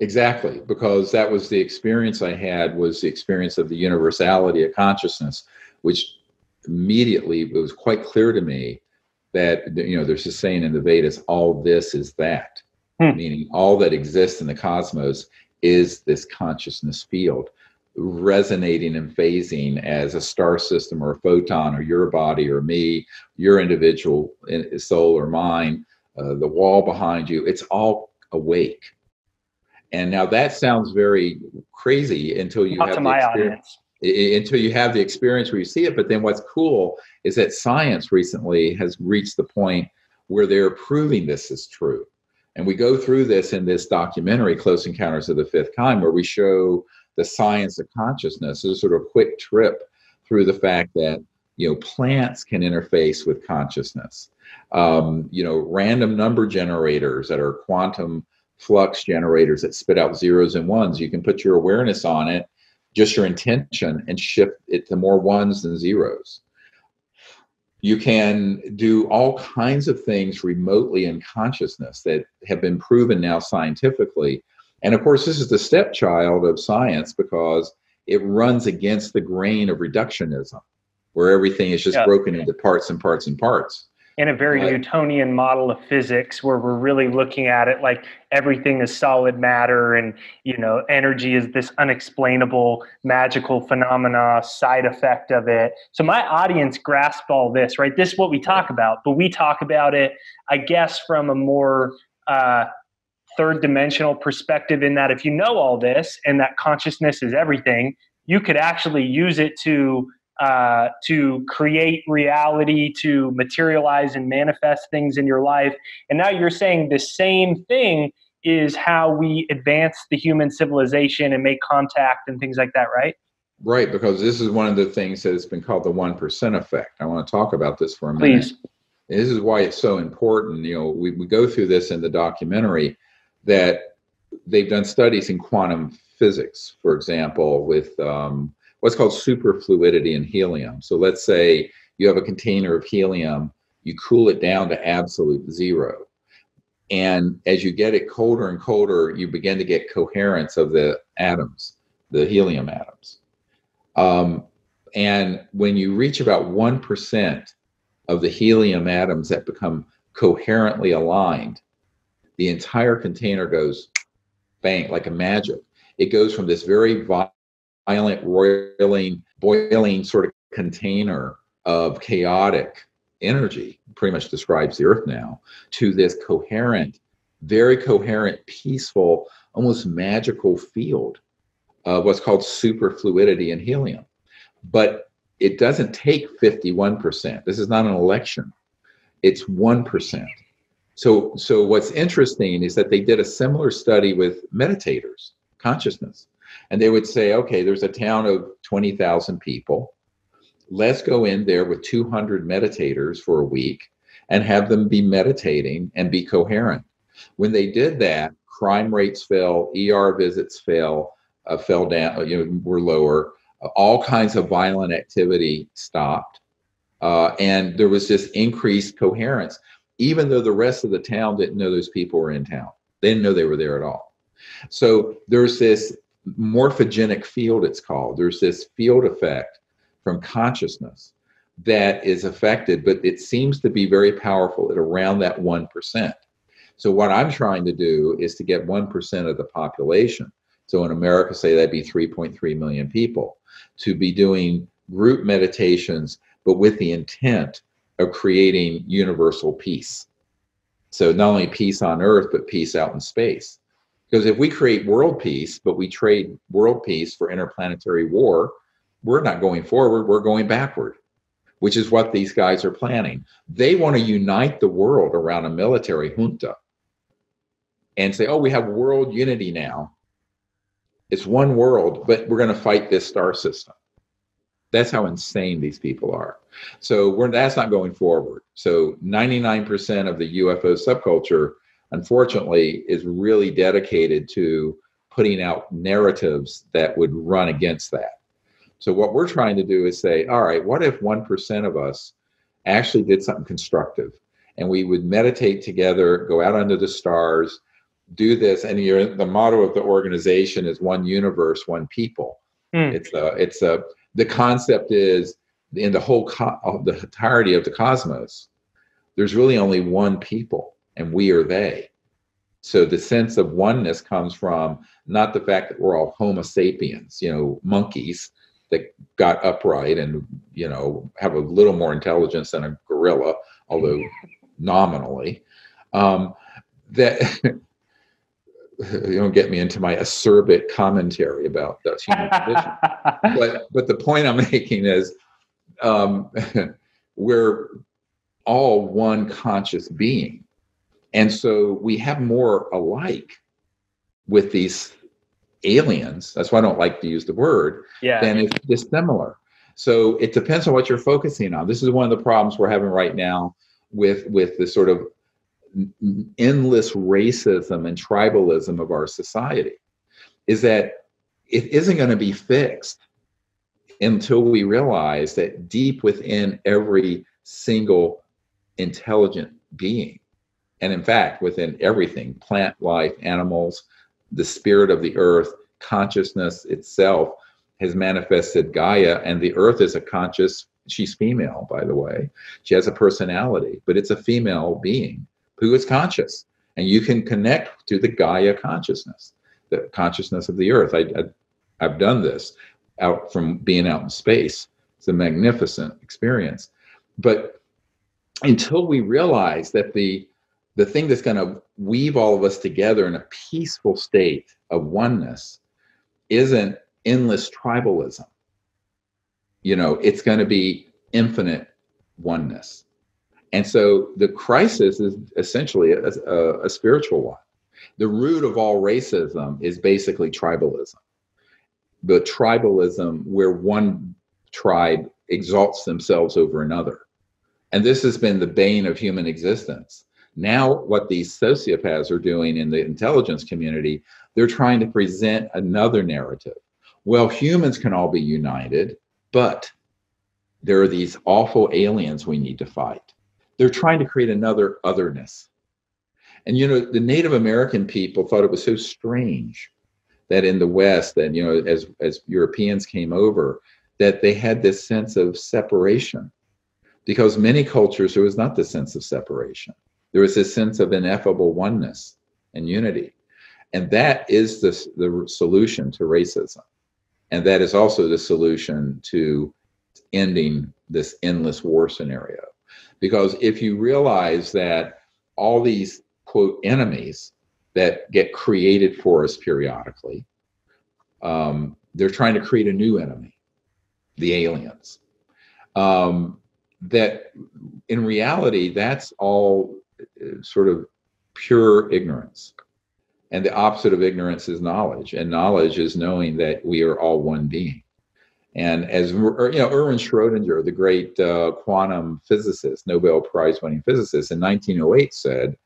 Exactly, because that was the experience I had was the experience of the universality of consciousness, which immediately it was quite clear to me that you know there's a saying in the Vedas, all this is that, hmm. meaning all that exists in the cosmos is this consciousness field resonating and phasing as a star system or a photon or your body or me, your individual soul or mine, uh, the wall behind you, it's all awake. And now that sounds very crazy until you Not have to my audience. Until you have the experience where you see it. But then what's cool is that science recently has reached the point where they're proving this is true. And we go through this in this documentary, Close Encounters of the Fifth Kind, where we show the science of consciousness is a sort of quick trip through the fact that you know plants can interface with consciousness. Um, you know, random number generators that are quantum flux generators that spit out zeros and ones. You can put your awareness on it, just your intention, and shift it to more ones than zeros. You can do all kinds of things remotely in consciousness that have been proven now scientifically. And of course, this is the stepchild of science because it runs against the grain of reductionism, where everything is just yeah. broken into parts and parts and parts in a very right. Newtonian model of physics where we're really looking at it like everything is solid matter and you know energy is this unexplainable magical phenomena side effect of it so my audience grasp all this right this is what we talk about but we talk about it i guess from a more uh, third dimensional perspective in that if you know all this and that consciousness is everything you could actually use it to uh, to create reality, to materialize and manifest things in your life. And now you're saying the same thing is how we advance the human civilization and make contact and things like that, right? Right, because this is one of the things that has been called the 1% effect. I want to talk about this for a minute. Please. This is why it's so important. You know, we, we go through this in the documentary that they've done studies in quantum physics, for example, with um, what's called superfluidity in helium. So let's say you have a container of helium, you cool it down to absolute zero. And as you get it colder and colder, you begin to get coherence of the atoms, the helium atoms. Um, and when you reach about 1% of the helium atoms that become coherently aligned, the entire container goes bang, like a magic. It goes from this very violent, roiling, boiling sort of container of chaotic energy, pretty much describes the earth now, to this coherent, very coherent, peaceful, almost magical field of what's called superfluidity in helium. But it doesn't take 51%. This is not an election. It's 1%. So, so what's interesting is that they did a similar study with meditators, consciousness. And they would say, okay, there's a town of 20,000 people. Let's go in there with 200 meditators for a week and have them be meditating and be coherent. When they did that, crime rates fell, ER visits fell, uh, fell down, you know, were lower. Uh, all kinds of violent activity stopped. Uh, and there was just increased coherence, even though the rest of the town didn't know those people were in town. They didn't know they were there at all. So there's this morphogenic field, it's called. There's this field effect from consciousness that is affected, but it seems to be very powerful at around that 1%. So, what I'm trying to do is to get 1% of the population. So, in America, say that'd be 3.3 million people to be doing group meditations, but with the intent of creating universal peace. So, not only peace on earth, but peace out in space. Because if we create world peace, but we trade world peace for interplanetary war, we're not going forward, we're going backward, which is what these guys are planning. They want to unite the world around a military junta and say, oh, we have world unity now. It's one world, but we're going to fight this star system. That's how insane these people are. So we're, that's not going forward. So 99% of the UFO subculture unfortunately, is really dedicated to putting out narratives that would run against that. So what we're trying to do is say, all right, what if 1% of us actually did something constructive and we would meditate together, go out under the stars, do this and the motto of the organization is one universe, one people. Mm. It's a it's a the concept is in the whole co- the entirety of the cosmos there's really only one people and we are they so the sense of oneness comes from not the fact that we're all homo sapiens you know monkeys that got upright and you know have a little more intelligence than a gorilla although nominally um, that *laughs* you don't get me into my acerbic commentary about the human condition. *laughs* but but the point I'm *laughs* making is um, we're all one conscious being, and so we have more alike with these aliens. That's why I don't like to use the word. Yeah. Than it's dissimilar. So it depends on what you're focusing on. This is one of the problems we're having right now with with the sort of endless racism and tribalism of our society is that it isn't going to be fixed until we realize that deep within every single intelligent being, and in fact, within everything plant life, animals, the spirit of the earth, consciousness itself has manifested Gaia, and the earth is a conscious, she's female, by the way. She has a personality, but it's a female being who is conscious. And you can connect to the Gaia consciousness, the consciousness of the earth. I, I've done this out from being out in space. It's a magnificent experience. But until we realize that the the thing that's going to weave all of us together in a peaceful state of oneness isn't endless tribalism. You know, it's going to be infinite oneness. And so the crisis is essentially a, a, a spiritual one. The root of all racism is basically tribalism. The tribalism where one tribe exalts themselves over another. And this has been the bane of human existence. Now, what these sociopaths are doing in the intelligence community, they're trying to present another narrative. Well, humans can all be united, but there are these awful aliens we need to fight they're trying to create another otherness. And you know, the Native American people thought it was so strange that in the West, and you know, as as Europeans came over, that they had this sense of separation. Because many cultures there was not this sense of separation. There was this sense of ineffable oneness and unity. And that is the, the solution to racism. And that is also the solution to ending this endless war scenario. Because if you realize that all these quote enemies that get created for us periodically, um, they're trying to create a new enemy, the aliens. Um, that in reality, that's all sort of pure ignorance. And the opposite of ignorance is knowledge. And knowledge is knowing that we are all one being. And as you know, Erwin Schrodinger, the great uh, quantum physicist, Nobel Prize winning physicist, in 1908 said,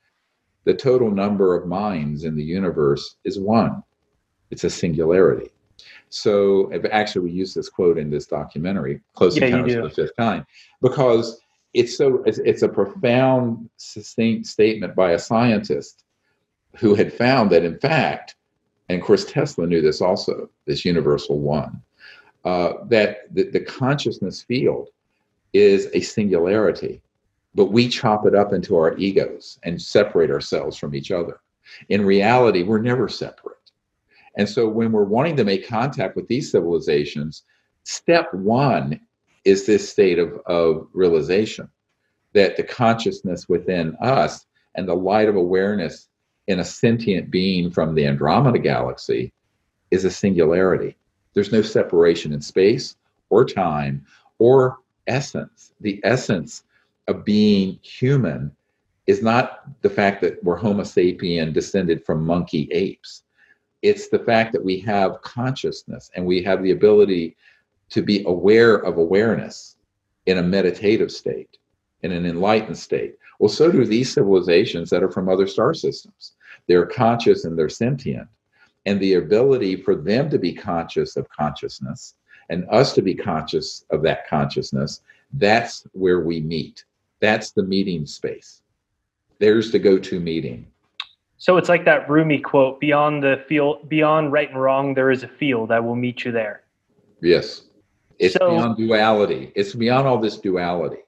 the total number of minds in the universe is one. It's a singularity. So actually, we use this quote in this documentary, Close yeah, Encounters of the Fifth Kind, because it's so it's, it's a profound, succinct statement by a scientist who had found that, in fact, and of course Tesla knew this also, this universal one uh, that the, the consciousness field is a singularity, but we chop it up into our egos and separate ourselves from each other. In reality, we're never separate. And so when we're wanting to make contact with these civilizations, step one is this state of, of realization that the consciousness within us and the light of awareness in a sentient being from the Andromeda galaxy is a singularity. There's no separation in space or time or essence. The essence of being human is not the fact that we're Homo sapien descended from monkey apes. It's the fact that we have consciousness and we have the ability to be aware of awareness in a meditative state, in an enlightened state. Well, so do these civilizations that are from other star systems. They're conscious and they're sentient and the ability for them to be conscious of consciousness and us to be conscious of that consciousness, that's where we meet. That's the meeting space. There's the go to meeting. So it's like that Rumi quote beyond the field, beyond right and wrong, there is a field that will meet you there. Yes. It's so, beyond duality. It's beyond all this duality.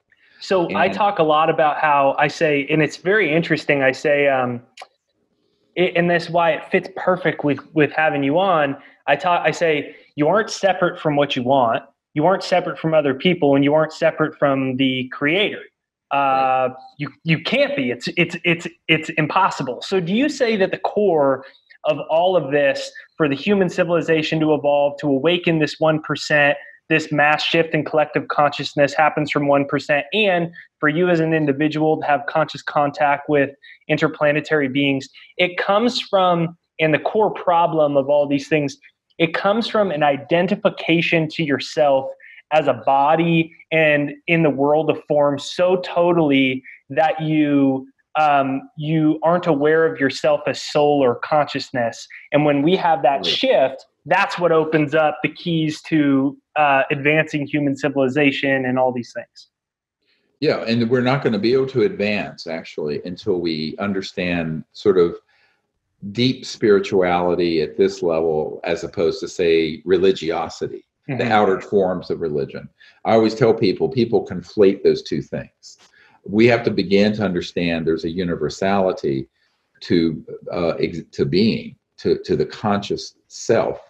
So and, I talk a lot about how I say, and it's very interesting. I say, um, it, and that's why it fits perfect with with having you on. I talk. I say you aren't separate from what you want. You aren't separate from other people, and you aren't separate from the creator. Uh, you you can't be. It's it's it's it's impossible. So do you say that the core of all of this for the human civilization to evolve to awaken this one percent this mass shift in collective consciousness happens from 1% and for you as an individual to have conscious contact with interplanetary beings it comes from and the core problem of all these things it comes from an identification to yourself as a body and in the world of form so totally that you um, you aren't aware of yourself as soul or consciousness. And when we have that shift that's what opens up the keys to uh, advancing human civilization and all these things. Yeah, and we're not going to be able to advance actually until we understand sort of deep spirituality at this level as opposed to say religiosity, mm-hmm. the outer forms of religion. I always tell people people conflate those two things. We have to begin to understand there's a universality to uh, to being, to to the conscious self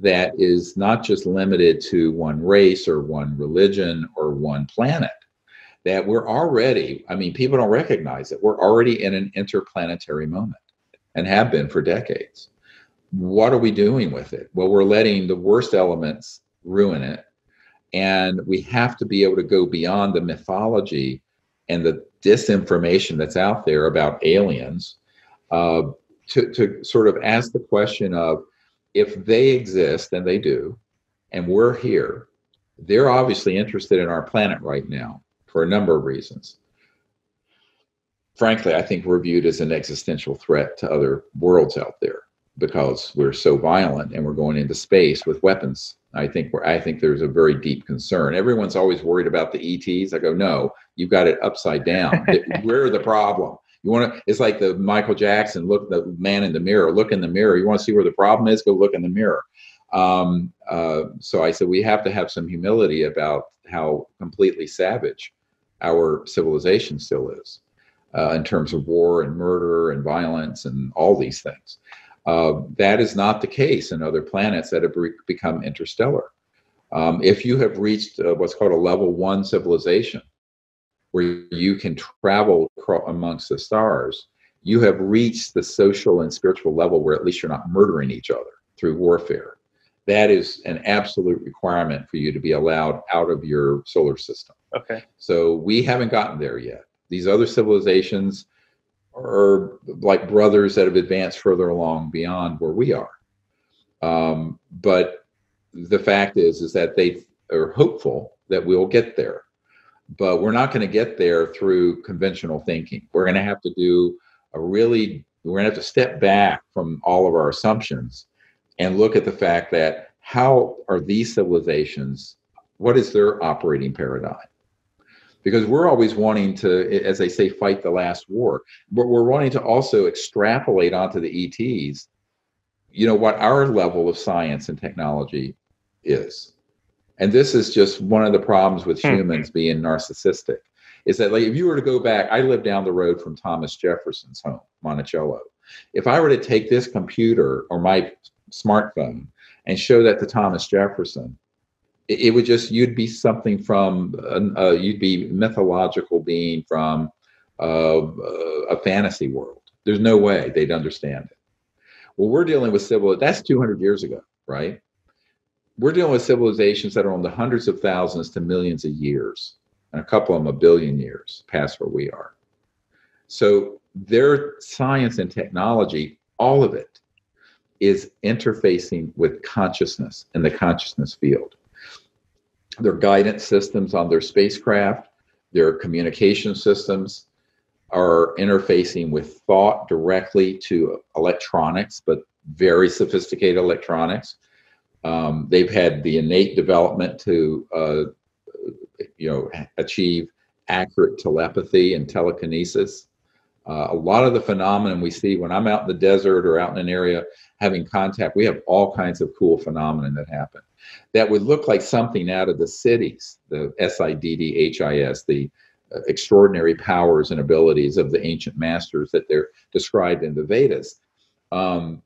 that is not just limited to one race or one religion or one planet. That we're already, I mean, people don't recognize it. We're already in an interplanetary moment and have been for decades. What are we doing with it? Well, we're letting the worst elements ruin it. And we have to be able to go beyond the mythology and the disinformation that's out there about aliens uh, to, to sort of ask the question of if they exist, and they do, and we're here, they're obviously interested in our planet right now for a number of reasons. Frankly, I think we're viewed as an existential threat to other worlds out there because we're so violent and we're going into space with weapons. I think we're, I think there's a very deep concern. Everyone's always worried about the ETs. I go, no, you've got it upside down. *laughs* we're the problem. You want to, it's like the Michael Jackson look, the man in the mirror, look in the mirror. You want to see where the problem is, go look in the mirror. Um, uh, so I said, we have to have some humility about how completely savage our civilization still is uh, in terms of war and murder and violence and all these things. Uh, that is not the case in other planets that have become interstellar. Um, if you have reached uh, what's called a level one civilization, where you can travel amongst the stars, you have reached the social and spiritual level where at least you're not murdering each other through warfare. That is an absolute requirement for you to be allowed out of your solar system. Okay. So we haven't gotten there yet. These other civilizations are like brothers that have advanced further along beyond where we are. Um, but the fact is, is that they are hopeful that we'll get there but we're not going to get there through conventional thinking. We're going to have to do a really, we're going to have to step back from all of our assumptions and look at the fact that how are these civilizations, what is their operating paradigm? Because we're always wanting to, as they say, fight the last war, but we're wanting to also extrapolate onto the ETs, you know, what our level of science and technology is and this is just one of the problems with hmm. humans being narcissistic is that like if you were to go back i live down the road from thomas jefferson's home monticello. If i were to take this computer or my smartphone and show that to thomas jefferson it, it would just you'd be something from uh, you'd be mythological being from uh, a fantasy world. There's no way they'd understand it. Well we're dealing with civil that's 200 years ago right we're dealing with civilizations that are on the hundreds of thousands to millions of years, and a couple of them a billion years past where we are. So their science and technology, all of it, is interfacing with consciousness in the consciousness field. Their guidance systems on their spacecraft, their communication systems are interfacing with thought directly to electronics, but very sophisticated electronics. Um, they've had the innate development to, uh, you know, achieve accurate telepathy and telekinesis. Uh, a lot of the phenomenon we see when I'm out in the desert or out in an area having contact, we have all kinds of cool phenomenon that happen that would look like something out of the siddhis, the S-I-D-D-H-I-S, the uh, extraordinary powers and abilities of the ancient masters that they're described in the Vedas. Um,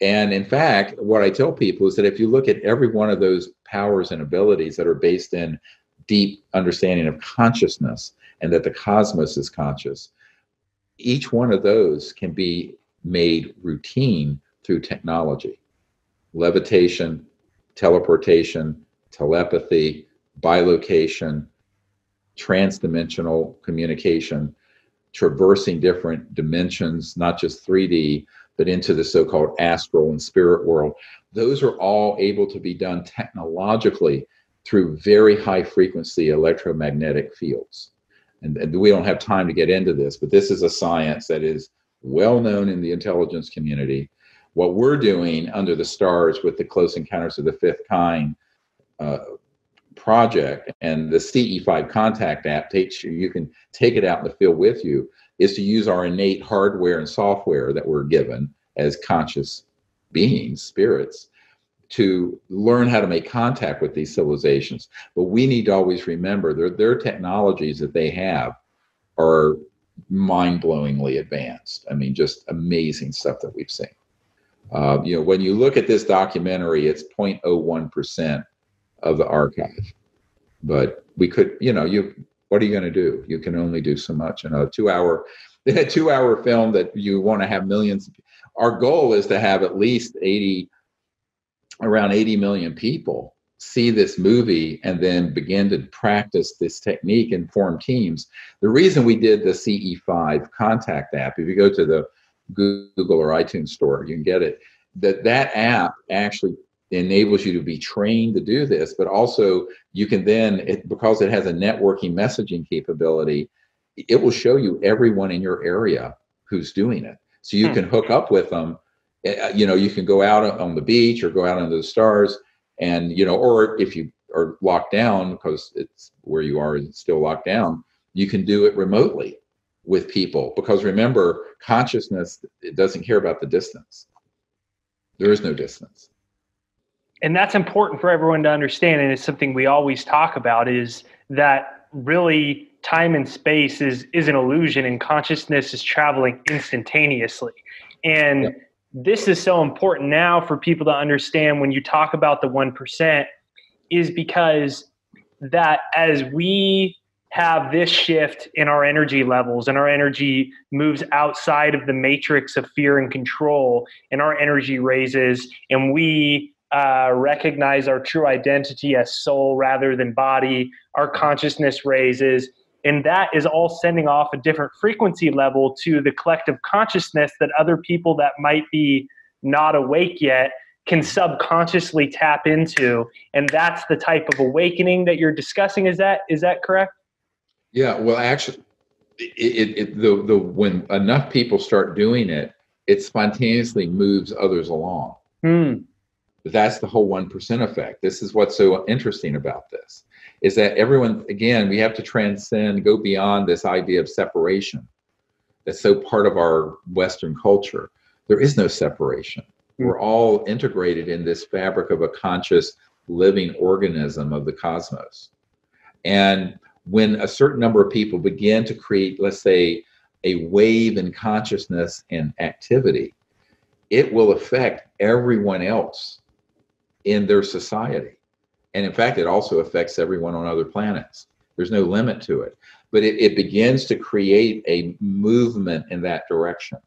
and in fact, what I tell people is that if you look at every one of those powers and abilities that are based in deep understanding of consciousness and that the cosmos is conscious, each one of those can be made routine through technology. Levitation, teleportation, telepathy, bilocation, transdimensional communication, traversing different dimensions, not just 3D, but into the so called astral and spirit world. Those are all able to be done technologically through very high frequency electromagnetic fields. And, and, we don't have time to get into this, but this is a science that is well known in the intelligence community. What we're doing under the stars with the Close Encounters of the Fifth Kind uh, project and the CE5 contact app takes you, you can take it out in the field with you, is to use our innate hardware and software that we're given as conscious beings, spirits, to learn how to make contact with these civilizations. But we need to always remember their, their technologies that they have are mind-blowingly advanced. I mean, just amazing stuff that we've seen. Uh, you know, when you look at this documentary, it's 0.01% of the archive. But we could, you know, you what are you going to do? You can only do so much in a two-hour, a *laughs* two-hour film that you want to have millions. Our goal is to have at least 80 around 80 million people see this movie and then begin to practice this technique and form teams. The reason we did the CE5 contact app, if you go to the Google or iTunes store, you can get it. That that app actually enables you to be trained to do this, but also you can then, it, because it has a networking messaging capability, it will show you everyone in your area who's doing it. So you hmm. can hook up with them Eh, uh, you know, you can go out on the beach or go out under the stars and, you know, or if you are locked down because it's where you are is still locked down, you can do it remotely with people because remember consciousness it doesn't care about the distance there is no distance and that's important for everyone to understand and it's something we always talk about is that really time and space is is an illusion and consciousness is traveling instantaneously. And this is so important now for people to understand when you talk about the 1% is because that as we have this shift in our energy levels and our energy moves outside of the matrix of fear and control and our energy raises and we uh, recognize our true identity as soul rather than body. Our consciousness raises. And that is all sending off a different frequency level to the collective consciousness that other people that might be not awake yet can subconsciously tap into. And that's the type of awakening that you're discussing. Is that is that correct? Yeah well actually it, it, the, the when enough people start doing it it spontaneously moves others along. Hmm. That's the whole 1% effect. This is what's so interesting about this is that everyone again we have to transcend go beyond this idea of separation that's so part of our western culture. There is no separation. Mm-hmm. we're all integrated in this fabric of a conscious living organism of the cosmos. And when a certain number of people begin to create let's say a wave in consciousness and activity it will affect everyone else in their society and in fact, it also affects everyone on other planets. There's no limit to it. But it, it begins to create a movement in that direction.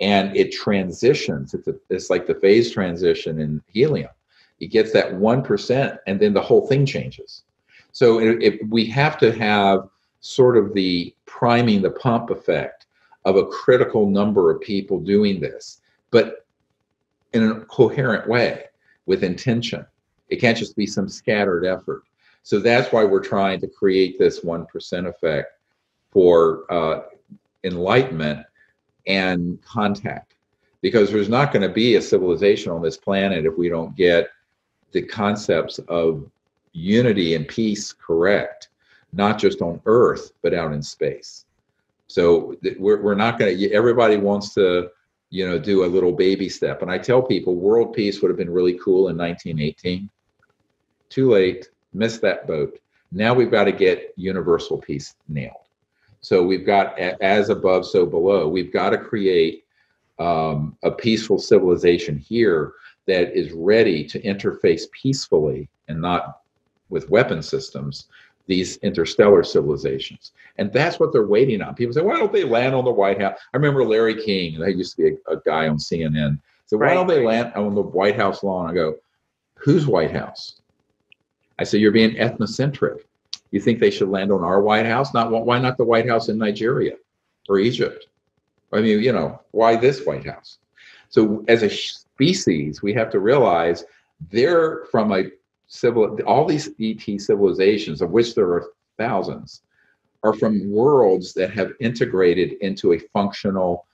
And it transitions. It's, a, it's like the phase transition in helium. It gets that 1%, and then the whole thing changes. So if we have to have sort of the priming the pump effect of a critical number of people doing this, but in a coherent way with intention it can't just be some scattered effort. So that's why we're trying to create this 1% effect for uh, enlightenment and contact. because there's not going to be a civilization on this planet if we don't get the concepts of unity and peace correct, not just on Earth, but out in space. So we're, we're not going to, everybody wants to, you know, do a little baby step. And I tell people world peace would have been really cool in 1918. Too late, missed that boat. Now we've got to get universal peace nailed. So we've got as above, so below. We've got to create um, a peaceful civilization here that is ready to interface peacefully and not with weapon systems these interstellar civilizations. And that's what they're waiting on. People say, why don't they land on the White House? I remember Larry King, he used to be a, a guy on CNN. So why right. don't they land on the White House lawn? I go, whose White House? I say, you're being ethnocentric. You think they should land on our White House? Not why not the White House in Nigeria or Egypt? I mean, you know, why this White House? So as a species, we have to realize they're from a civil all these ET civilizations, of which there are thousands, are from worlds that have integrated into a functional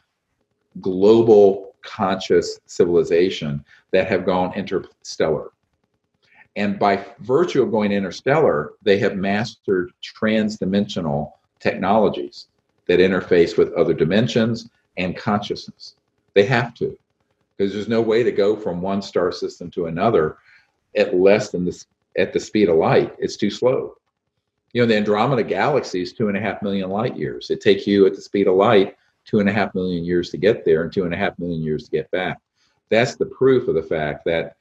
global conscious civilization that have gone interstellar. And by virtue of going interstellar, they have mastered transdimensional technologies that interface with other dimensions and consciousness. They have to, because there's no way to go from one star system to another at less than the at the speed of light. It's too slow. You know, the Andromeda galaxy is two and a half million light years. It takes you at the speed of light two and a half million years to get there and two and a half million years to get back. That's the proof of the fact that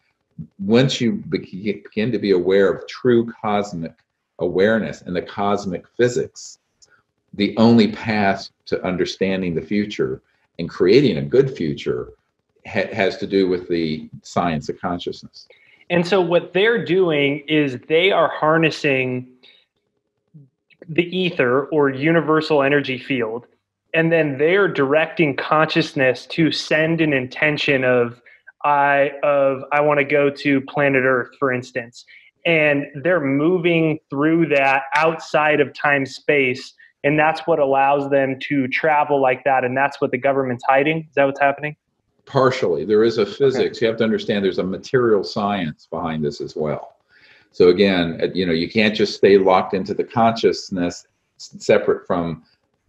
once you begin to be aware of true cosmic awareness and the cosmic physics, the only path to understanding the future and creating a good future ha- has to do with the science of consciousness. And so what they're doing is they are harnessing the ether or universal energy field and then they're directing consciousness to send an intention of I of I want to go to planet Earth for instance. And they're moving through that outside of time space and that's what allows them to travel like that and that's what the government's hiding. Is that what's happening partially. There is a physics. Okay. you have to understand there's a material science behind this as well. So again uh, you know you can't just stay locked into the consciousness separate from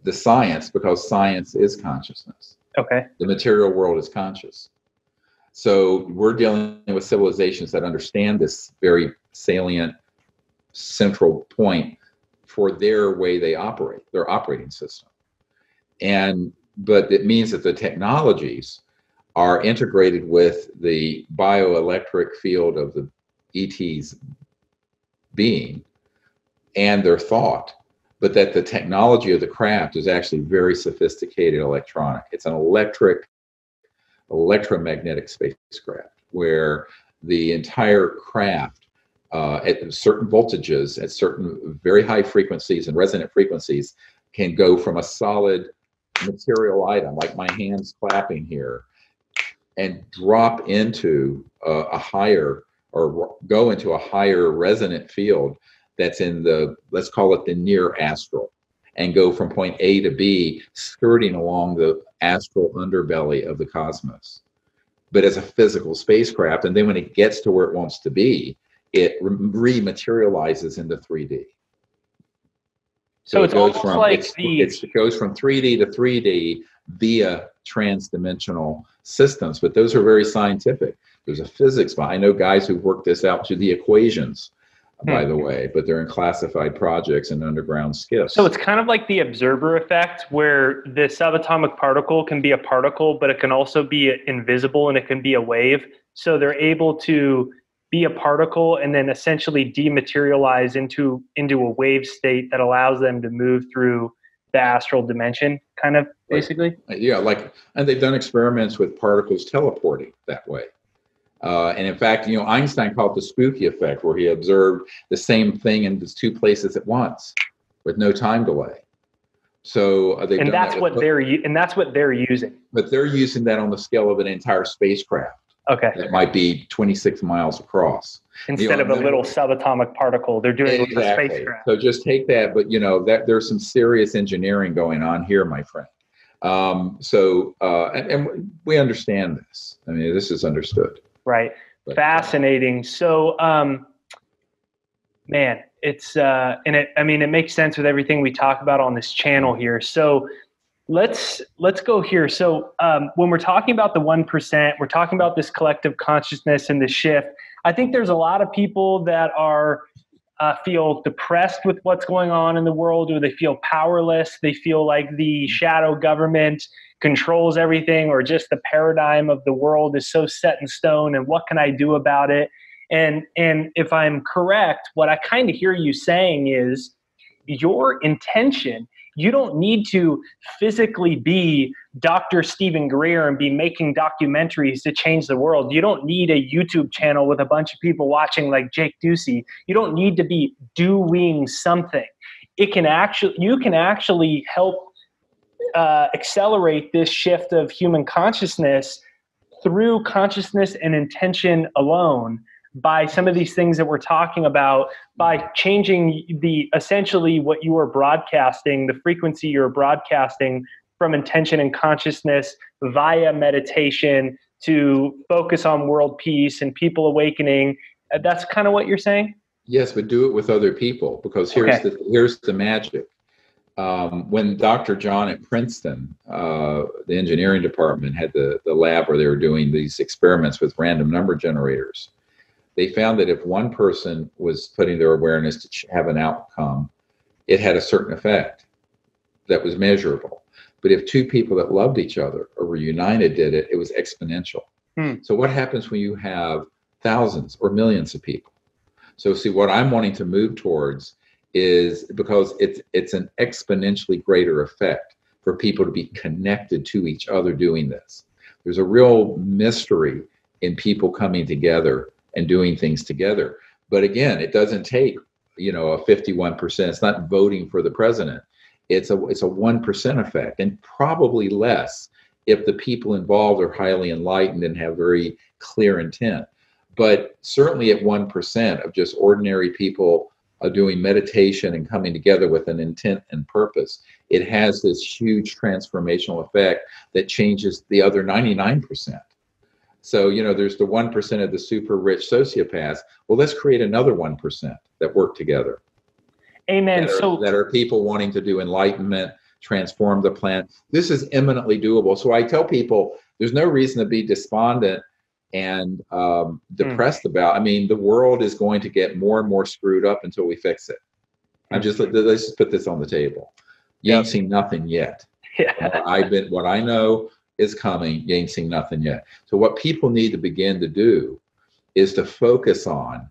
the science because science is consciousness. Okay. The material world is conscious. So we're dealing with civilizations that understand this very salient central point for their way they operate, their operating system. And but it means that the technologies are integrated with the bioelectric field of the ET's being and their thought, but that the technology of the craft is actually very sophisticated electronic. It's an electric, electromagnetic spacecraft where the entire craft uh, at certain voltages, at certain very high frequencies and resonant frequencies, can go from a solid material item, like my hands clapping here, and drop into a, a higher or go into a higher resonant field that's in the, let's call it the near astral, and go from point A to B, skirting along the astral underbelly of the cosmos, but as a physical spacecraft. And then when it gets to where it wants to be, it rematerializes into 3D. So, so it goes from like the... it goes from 3D to 3D via transdimensional systems, but those are very scientific. There's a physics I know guys who've worked this out to the equations, by the hmm. way, but they're in classified projects and underground SCIFs. So it's kind of like the observer effect, where the subatomic particle can be a particle, but it can also be invisible and it can be a wave. So they're able to be a particle and then essentially dematerialize into into a wave state that allows them to move through the astral dimension kind of basically. Yeah like and they've done experiments with particles teleporting that way. Uh, and in fact you know einstein called it the spooky effect where he observed the same thing in two places at once with no time delay. So uh, and that's that. what they're and that's what they're using. But they're using that on the scale of an entire spacecraft Okay. That might be 26 miles across. Instead you know, of a little subatomic particle, they're doing exactly. with a spacecraft. So just take that, but you know that there's some serious engineering going on here, my friend. Um, so, uh, and, and, we understand this. I mean, this is understood. Right. But, uh, Fascinating. So, um, man, it's uh, and it. I mean, it makes sense with everything we talk about on this channel here. So, let's let's go here. So, um, when we're talking about the one percent, we're talking about this collective consciousness and the shift. I think there's a lot of people that are uh, feel depressed with what's going on in the world, or they feel powerless. They feel like the shadow government controls everything, or just the paradigm of the world is so set in stone. And what can I do about it? And and if I'm correct, what I kind of hear you saying is your intention you don't need to physically be Dr. Steven Greer and be making documentaries to change the world. You don't need a YouTube channel with a bunch of people watching like Jake Ducey. You don't need to be doing something. It can actually you can actually help uh, accelerate this shift of human consciousness through consciousness and intention alone by some of these things that we're talking about by changing the essentially what you are broadcasting the frequency you're broadcasting from intention and consciousness via meditation to focus on world peace and people awakening uh, that's kind of what you're saying yes but do it with other people because here's okay. the here's the magic um, when Dr. Jahn at Princeton, uh, the engineering department, had the, the lab where they were doing these experiments with random number generators, they found that if one person was putting their awareness to have an outcome, it had a certain effect that was measurable. But if two people that loved each other or were united did it, it was exponential. Hmm. So, what happens when you have thousands or millions of people? So, see, what I'm wanting to move towards is because it's it's an exponentially greater effect for people to be connected to each other doing this. There's a real mystery in people coming together and doing things together. But again, it doesn't take you know a 51%. It's not voting for the president. It's a it's a one percent effect, and probably less if the people involved are highly enlightened and have very clear intent. But certainly at one percent of just ordinary people doing meditation and coming together with an intent and purpose, it has this huge transformational effect that changes the other 99%. So, you know, there's the 1% of the super rich sociopaths. Well, let's create another 1% that work together. Amen. That are, so that are people wanting to do enlightenment, transform the planet. This is eminently doable. So I tell people there's no reason to be despondent and um, hmm. depressed mm. about. I mean, the world is going to get more and more screwed up until we fix it. I'm just let's just put this on the table. You yep. ain't seen nothing yet. Yeah. *laughs* I've been what I know is coming. You ain't seen nothing yet. So what people need to begin to do is to focus on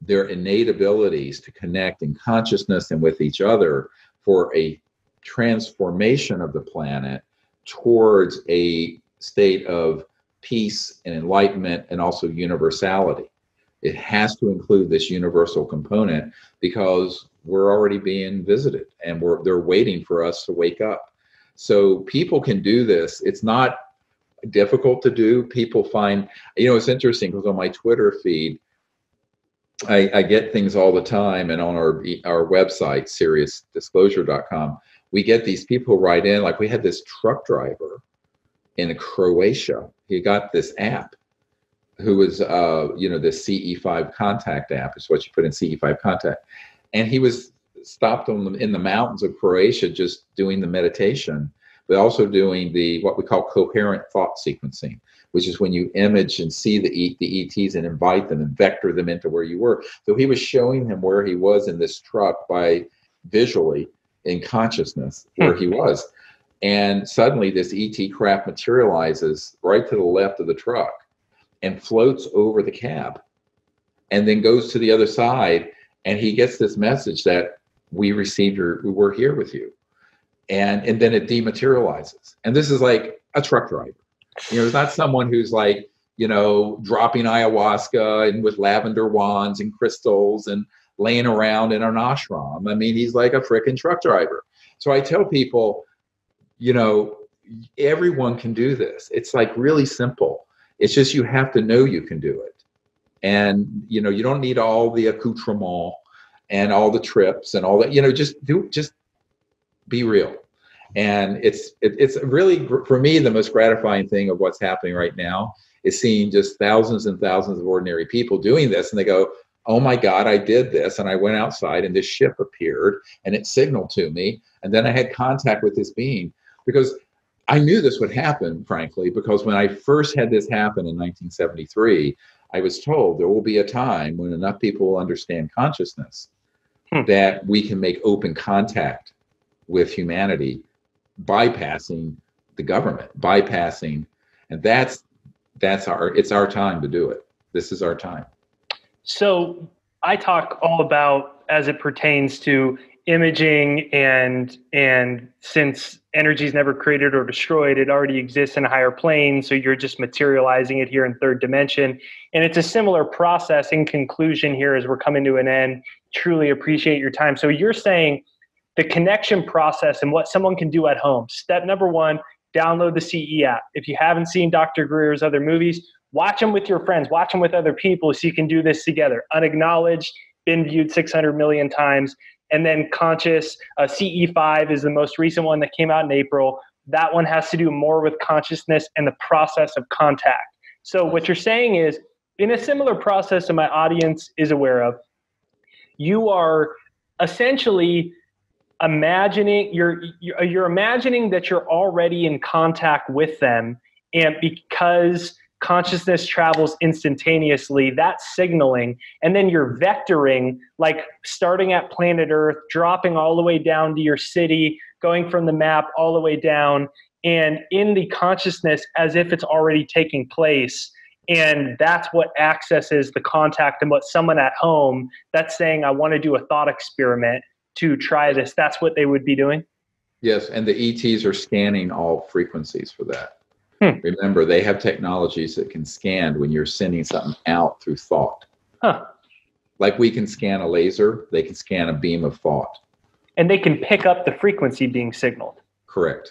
their innate abilities to connect in consciousness and with each other for a transformation of the planet towards a state of peace and enlightenment and also universality. It has to include this universal component because we're already being visited and we're they're waiting for us to wake up. So people can do this. It's not difficult to do. People find, you know, it's interesting because on my Twitter feed, I, I, get things all the time, and on our our website, SiriusDisclosure.com, we get these people write in. Like we had this truck driver in Croatia. He got this app, who was, uh, you know, the CE5 contact app is what you put in CE5 contact, and he was stopped on the, in the mountains of Croatia just doing the meditation, but also doing the what we call coherent thought sequencing, which is when you image and see the the ETs and invite them and vector them into where you were. So he was showing him where he was in this truck by visually in consciousness where he hmm. was. And suddenly this ET craft materializes right to the left of the truck and floats over the cab and then goes to the other side and he gets this message that we received your we're here with you. And and then it dematerializes. And this is like a truck driver. You know it's not someone who's like you know dropping ayahuasca and with lavender wands and crystals and laying around in an ashram. I mean he's like a freaking truck driver. So i tell people you know everyone can do this. It's like really simple. It's just you have to know you can do it. And you know you don't need all the accoutrement and all the trips and all that you know just do just be real And it's it, it's really for me the most gratifying thing of what's happening right now is seeing just thousands and thousands of ordinary people doing this, and they go, "Oh my God, I did this!" And I went outside, and this ship appeared, and it signaled to me, and then I had contact with this being because I knew this would happen, frankly, because when I first had this happen in 1973, I was told there will be a time when enough people will understand consciousness hmm. that we can make open contact with humanity, bypassing the government, bypassing, and that's that's our it's our time to do it. This is our time. So I talk all about as it pertains to imaging and and since energy is never created or destroyed it already exists in a higher plane so you're just materializing it here in third dimension and it's a similar process in conclusion here as we're coming to an end truly appreciate your time. So you're saying the connection process and what someone can do at home. Step number one download the ce app. If you haven't seen dr greer's other movies watch them with your friends. Watch them with other people so you can do this together. Unacknowledged been viewed 600 million times and then conscious uh, ce5 is the most recent one that came out in april. That one has to do more with consciousness and the process of contact. So what you're saying is in a similar process that my audience is aware of you are essentially imagining you're you're imagining that you're already in contact with them and because consciousness travels instantaneously that's signaling and then you're vectoring like starting at planet earth dropping all the way down to your city going from the map all the way down and in the consciousness as if it's already taking place and that's what accesses the contact and what someone at home that's saying i want to do a thought experiment to try this that's what they would be doing yes and the ets are scanning all frequencies for that Hmm. Remember, they have technologies that can scan when you're sending something out through thought. Huh. Like we can scan a laser, they can scan a beam of thought. And they can pick up the frequency being signaled. Correct.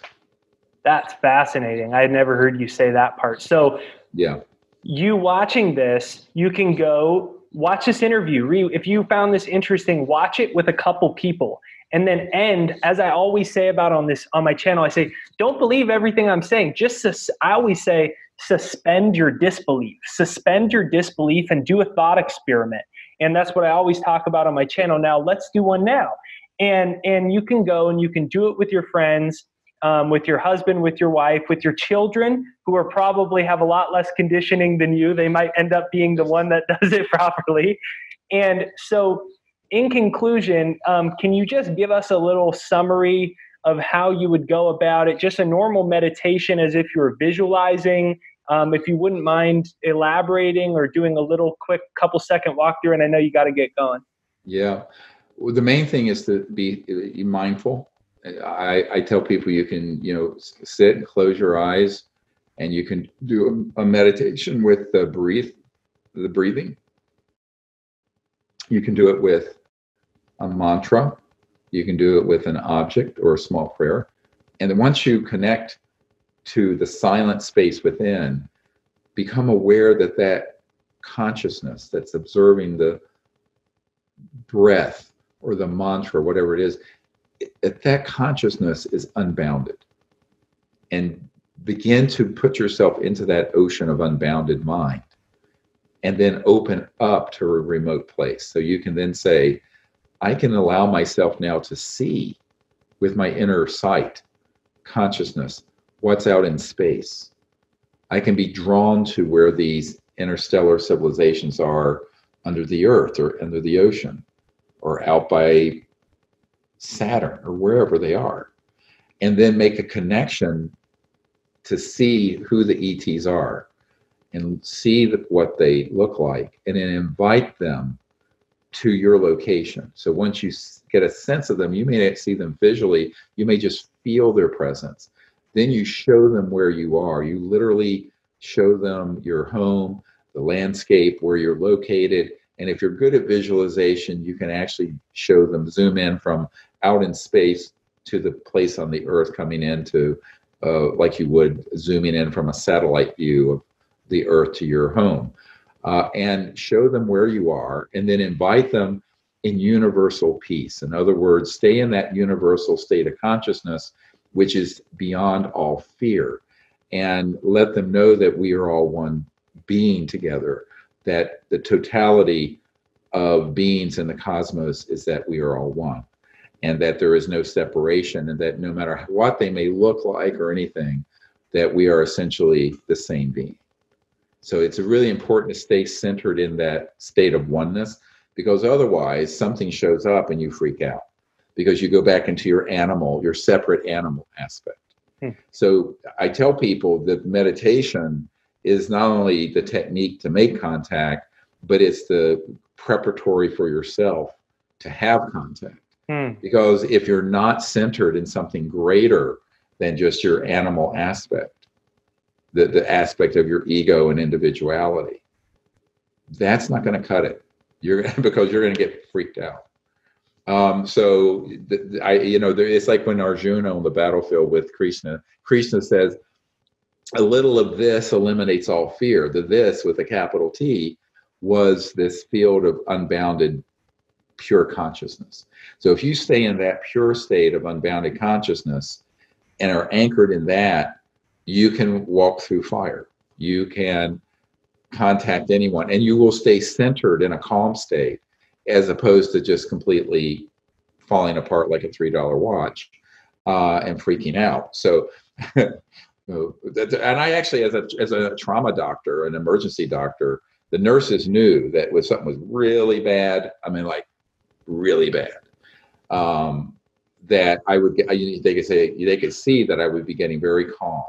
That's fascinating. I had never heard you say that part. So, yeah. You watching this, you can go watch this interview. If you found this interesting, watch it with a couple people. And then end as i always say about on this on my channel i say don't believe everything i'm saying. Just sus- i always say suspend your disbelief. Suspend your disbelief and do a thought experiment. And that's what i always talk about on my channel now. Let's do one now. And and you can go and you can do it with your friends um, with your husband with your wife with your children who are probably have a lot less conditioning than you they might end up being the one that *laughs* does it properly and so in conclusion, um, can you just give us a little summary of how you would go about it? Just a normal meditation as if you're visualizing. Um, if you wouldn't mind elaborating or doing a little quick couple second walkthrough, and I know you got to get going. Yeah. Well, the main thing is to be uh, mindful. I, I tell people you can, you know, sit and close your eyes and you can do a, meditation with the breathe, the breathing. You can do it with a mantra. You can do it with an object or a small prayer. And then once you connect to the silent space within, become aware that that consciousness that's observing the breath or the mantra, whatever it is, that consciousness is unbounded. And begin to put yourself into that ocean of unbounded mind and then open up to a remote place. So you can then say, I can allow myself now to see with my inner sight, consciousness, what's out in space. I can be drawn to where these interstellar civilizations are under the earth or under the ocean or out by Saturn or wherever they are. And then make a connection to see who the ETs are and see what they look like and then invite them to your location. So once you get a sense of them, you may not see them visually, you may just feel their presence. Then you show them where you are. You literally show them your home, the landscape, where you're located. And if you're good at visualization, you can actually show them, zoom in from out in space to the place on the earth coming into, uh, like you would zooming in from a satellite view of the earth to your home uh, and show them where you are, and then invite them in universal peace. In other words, stay in that universal state of consciousness which is beyond all fear, and let them know that we are all one being together, that the totality of beings in the cosmos is that we are all one, and that there is no separation, and that no matter what they may look like or anything, that we are essentially the same being. So it's really important to stay centered in that state of oneness because otherwise something shows up and you freak out because you go back into your animal, your separate animal aspect. Hmm. So I tell people that meditation is not only the technique to make contact, but it's the preparatory for yourself to have contact. Hmm. Because if you're not centered in something greater than just your animal aspect, the, the aspect of your ego and individuality. That's not going to cut it. You're *laughs* because you're going to get freaked out. Um, so I, you know, there, it's like when Arjuna on the battlefield with Krishna. Krishna says, "A little of this eliminates all fear." The this with a capital T was this field of unbounded, pure consciousness. So if you stay in that pure state of unbounded consciousness and are anchored in that, you can walk through fire. You can contact anyone and you will stay centered in a calm state as opposed to just completely falling apart like a $3 watch uh, and freaking out. So, *laughs* and I actually, as a, as a trauma doctor, an emergency doctor, the nurses knew that when something was really bad, I mean, like really bad, um, that I would get, they could say, they could see that I would be getting very calm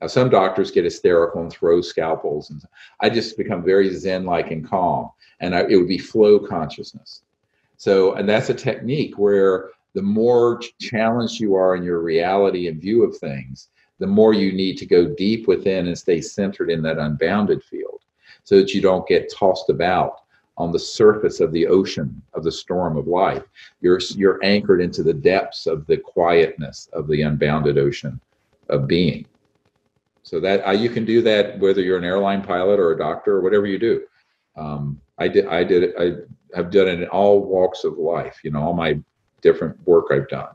now, some doctors get hysterical and throw scalpels, and I just become very zen-like and calm, and I, it would be flow consciousness. So, and that's a technique where the more challenged you are in your reality and view of things, the more you need to go deep within and stay centered in that unbounded field, so that you don't get tossed about on the surface of the ocean of the storm of life. You're you're anchored into the depths of the quietness of the unbounded ocean of being. So that uh, you can do that whether you're an airline pilot or a doctor or whatever you do. Um, I did. I did it. I have done it in all walks of life. You know, all my different work I've done.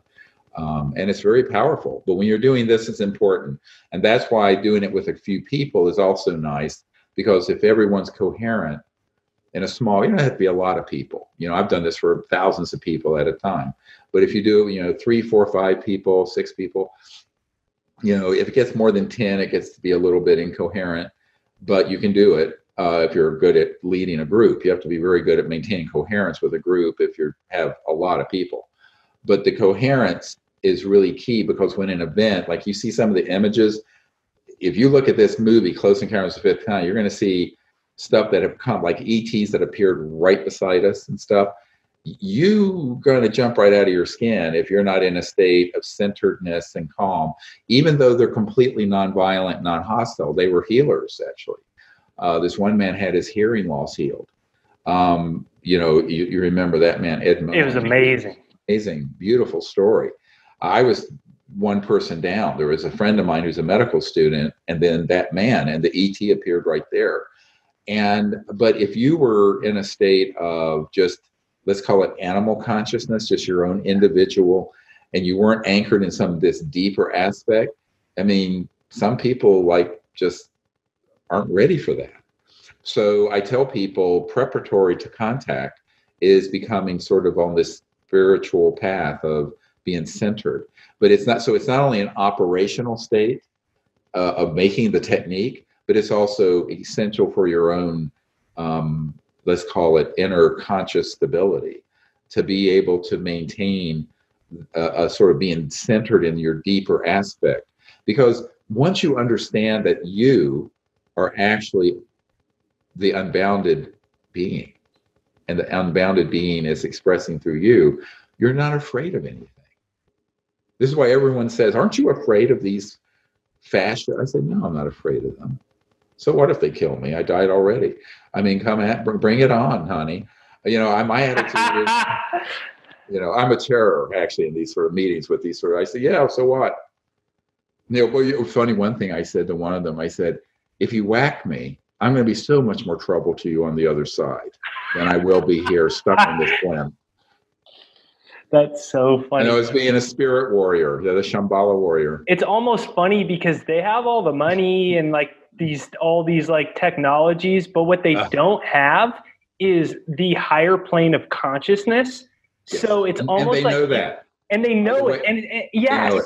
Um, and it's very powerful. But when you're doing this, it's important, and that's why doing it with a few people is also nice because if everyone's coherent in a small, you don't have to be a lot of people. You know, I've done this for thousands of people at a time. But if you do, you know, three, four, five people, six people, you know, if it gets more than 10, it gets to be a little bit incoherent, but you can do it uh, if you're good at leading a group. You have to be very good at maintaining coherence with a group if you have a lot of people. But the coherence is really key because when an event, like you see some of the images, if you look at this movie, Close Encounters of the Fifth Kind, you're going to see stuff that have come, like ETs that appeared right beside us and stuff you're going to jump right out of your skin if you're not in a state of centeredness and calm, even though they're completely nonviolent, non hostile. They were healers, actually. Uh, this one man had his hearing loss healed. Um, you know, you, you, remember that man, Edmund. It was amazing. Amazing, beautiful story. I was one person down. There was a friend of mine who's a medical student, and then that man, and the ET appeared right there. And, but if you were in a state of just let's call it animal consciousness, just your own individual, and you weren't anchored in some of this deeper aspect, I mean, some people like just aren't ready for that. So I tell people preparatory to contact is becoming sort of on this spiritual path of being centered. But it's not so it's not only an operational state uh, of making the technique, but it's also essential for your own um, let's call it inner conscious stability to be able to maintain a, a, sort of being centered in your deeper aspect. Because once you understand that you are actually the unbounded being and the unbounded being is expressing through you you're not afraid of anything. This is why everyone says aren't you afraid of these fascists i say no i'm not afraid of them so what if they kill me? I died already. I mean, come at, bring it on, honey. You know, I, my attitude is, *laughs* you know, I'm a terror actually in these sort of meetings with these sort of. I say, yeah, so what? You know, well, it was funny. One thing I said to one of them, I said, if you whack me, I'm going to be so much more trouble to you on the other side than I will be here stuck on this plant. That's so funny. I know it's being a spirit warrior, yeah, the Shambhala warrior. It's almost funny because they have all the money and like these all these like technologies, but what they uh, don't have is the higher plane of consciousness. Yes. So it's almost and they like know that. And they know it. And, and yes. They it.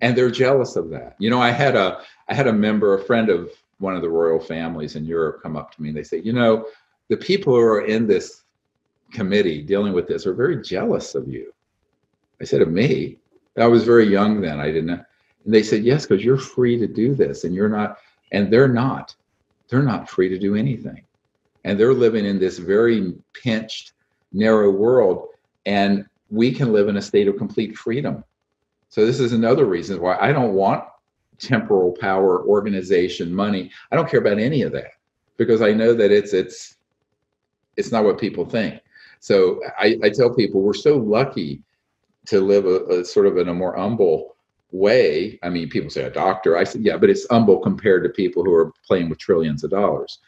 And they're jealous of that. You know, I had a I had a member, a friend of one of the royal families in Europe come up to me and they say, you know, the people who are in this committee dealing with this are very jealous of you. I said, of me? I was very young then. I didn't know. And they said, yes, because you're free to do this and you're not, and they're not. They're not free to do anything. And they're living in this very pinched, narrow world. And we can live in a state of complete freedom. So this is another reason why I don't want temporal power, organization, money. I don't care about any of that because I know that it's it's it's not what people think. So I, I tell people we're so lucky to live a, a, sort of in a more humble way. I mean, people say a doctor. I said, yeah, but it's humble compared to people who are playing with trillions of dollars.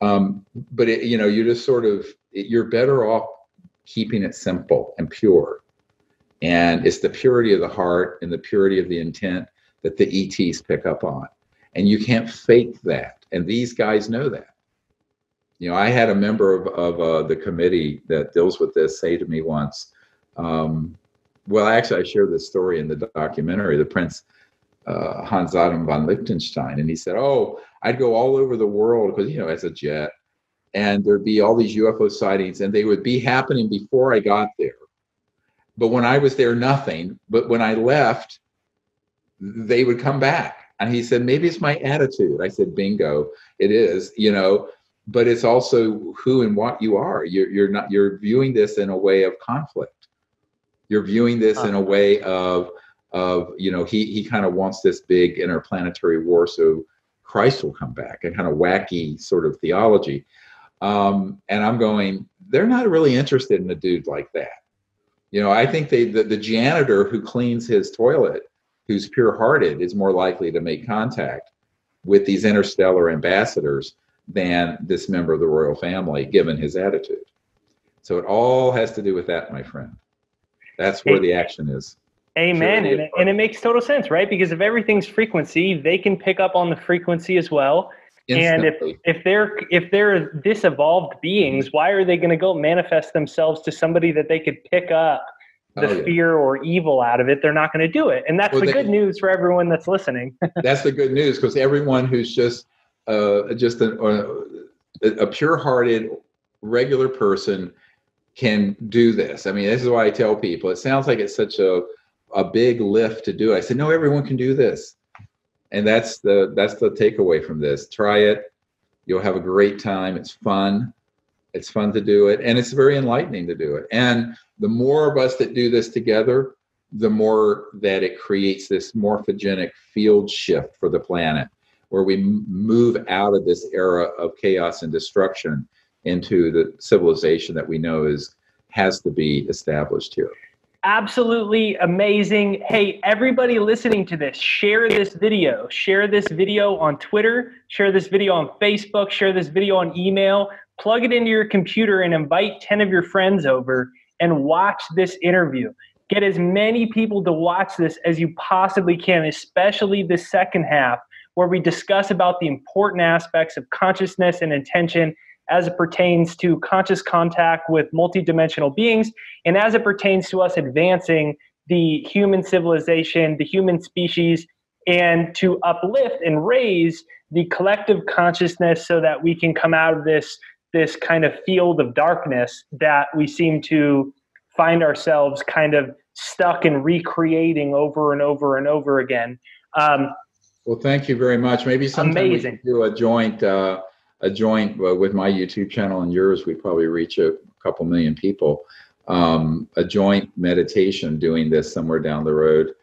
Um, but it, you know, you just sort of you're better off keeping it simple and pure. And it's the purity of the heart and the purity of the intent that the ETs pick up on. And you can't fake that. And these guys know that. You know, I had a member of, of uh, the committee that deals with this say to me once, um, well, actually, I shared this story in the documentary, the Prince uh, Hans Adam von Liechtenstein. And he said, oh, I'd go all over the world because, you know, as a jet, and there'd be all these UFO sightings, and they would be happening before I got there. But when I was there, nothing. But when I left, they would come back. And he said, maybe it's my attitude. I said, bingo, it is, you know, but it's also who and what you are. You're, you're not, you're viewing this in a way of conflict. You're viewing this in a uh-huh. way of, of, you know, he, he kind of wants this big interplanetary war. So Christ will come back, and kind of wacky sort of theology. Um, and I'm going, they're not really interested in a dude like that. You know, I think they, the, the janitor who cleans his toilet who's pure hearted is more likely to make contact with these interstellar ambassadors than this member of the royal family, given his attitude. So it all has to do with that, my friend. That's where the action is. Amen. And it, and it makes total sense, right? Because if everything's frequency, they can pick up on the frequency as well. Instantly. And if, if they're if they're this evolved beings, why are they going to go manifest themselves to somebody that they could pick up the oh, yeah. fear or evil out of it, they're not going to do it. And that's well, the they, good news for everyone that's listening. *laughs* that's the good news because everyone who's just uh, just a, a pure-hearted, regular person can do this. I mean, this is why I tell people. It sounds like it's such a a big lift to do. I said, no, everyone can do this, and that's the that's the takeaway from this. Try it. You'll have a great time. It's fun. It's fun to do it, and it's very enlightening to do it. And the more of us that do this together, the more that it creates this morphogenic field shift for the planet, where we move out of this era of chaos and destruction into the civilization that we know is has to be established here. Absolutely amazing. Hey, everybody listening to this, share this video. Share this video on Twitter, share this video on Facebook, share this video on email. Plug it into your computer and invite 10 of your friends over and watch this interview. Get as many people to watch this as you possibly can, especially the second half, where we discuss about the important aspects of consciousness and intention as it pertains to conscious contact with multidimensional beings and as it pertains to us advancing the human civilization, the human species, and to uplift and raise the collective consciousness so that we can come out of this this kind of field of darkness that we seem to find ourselves kind of stuck in recreating over and over and over again. Um, well, thank you very much. Maybe sometime amazing. we do a joint, uh, a joint uh, with my YouTube channel and yours. we'd probably reach a couple million people. Um, a joint meditation, doing this somewhere down the road.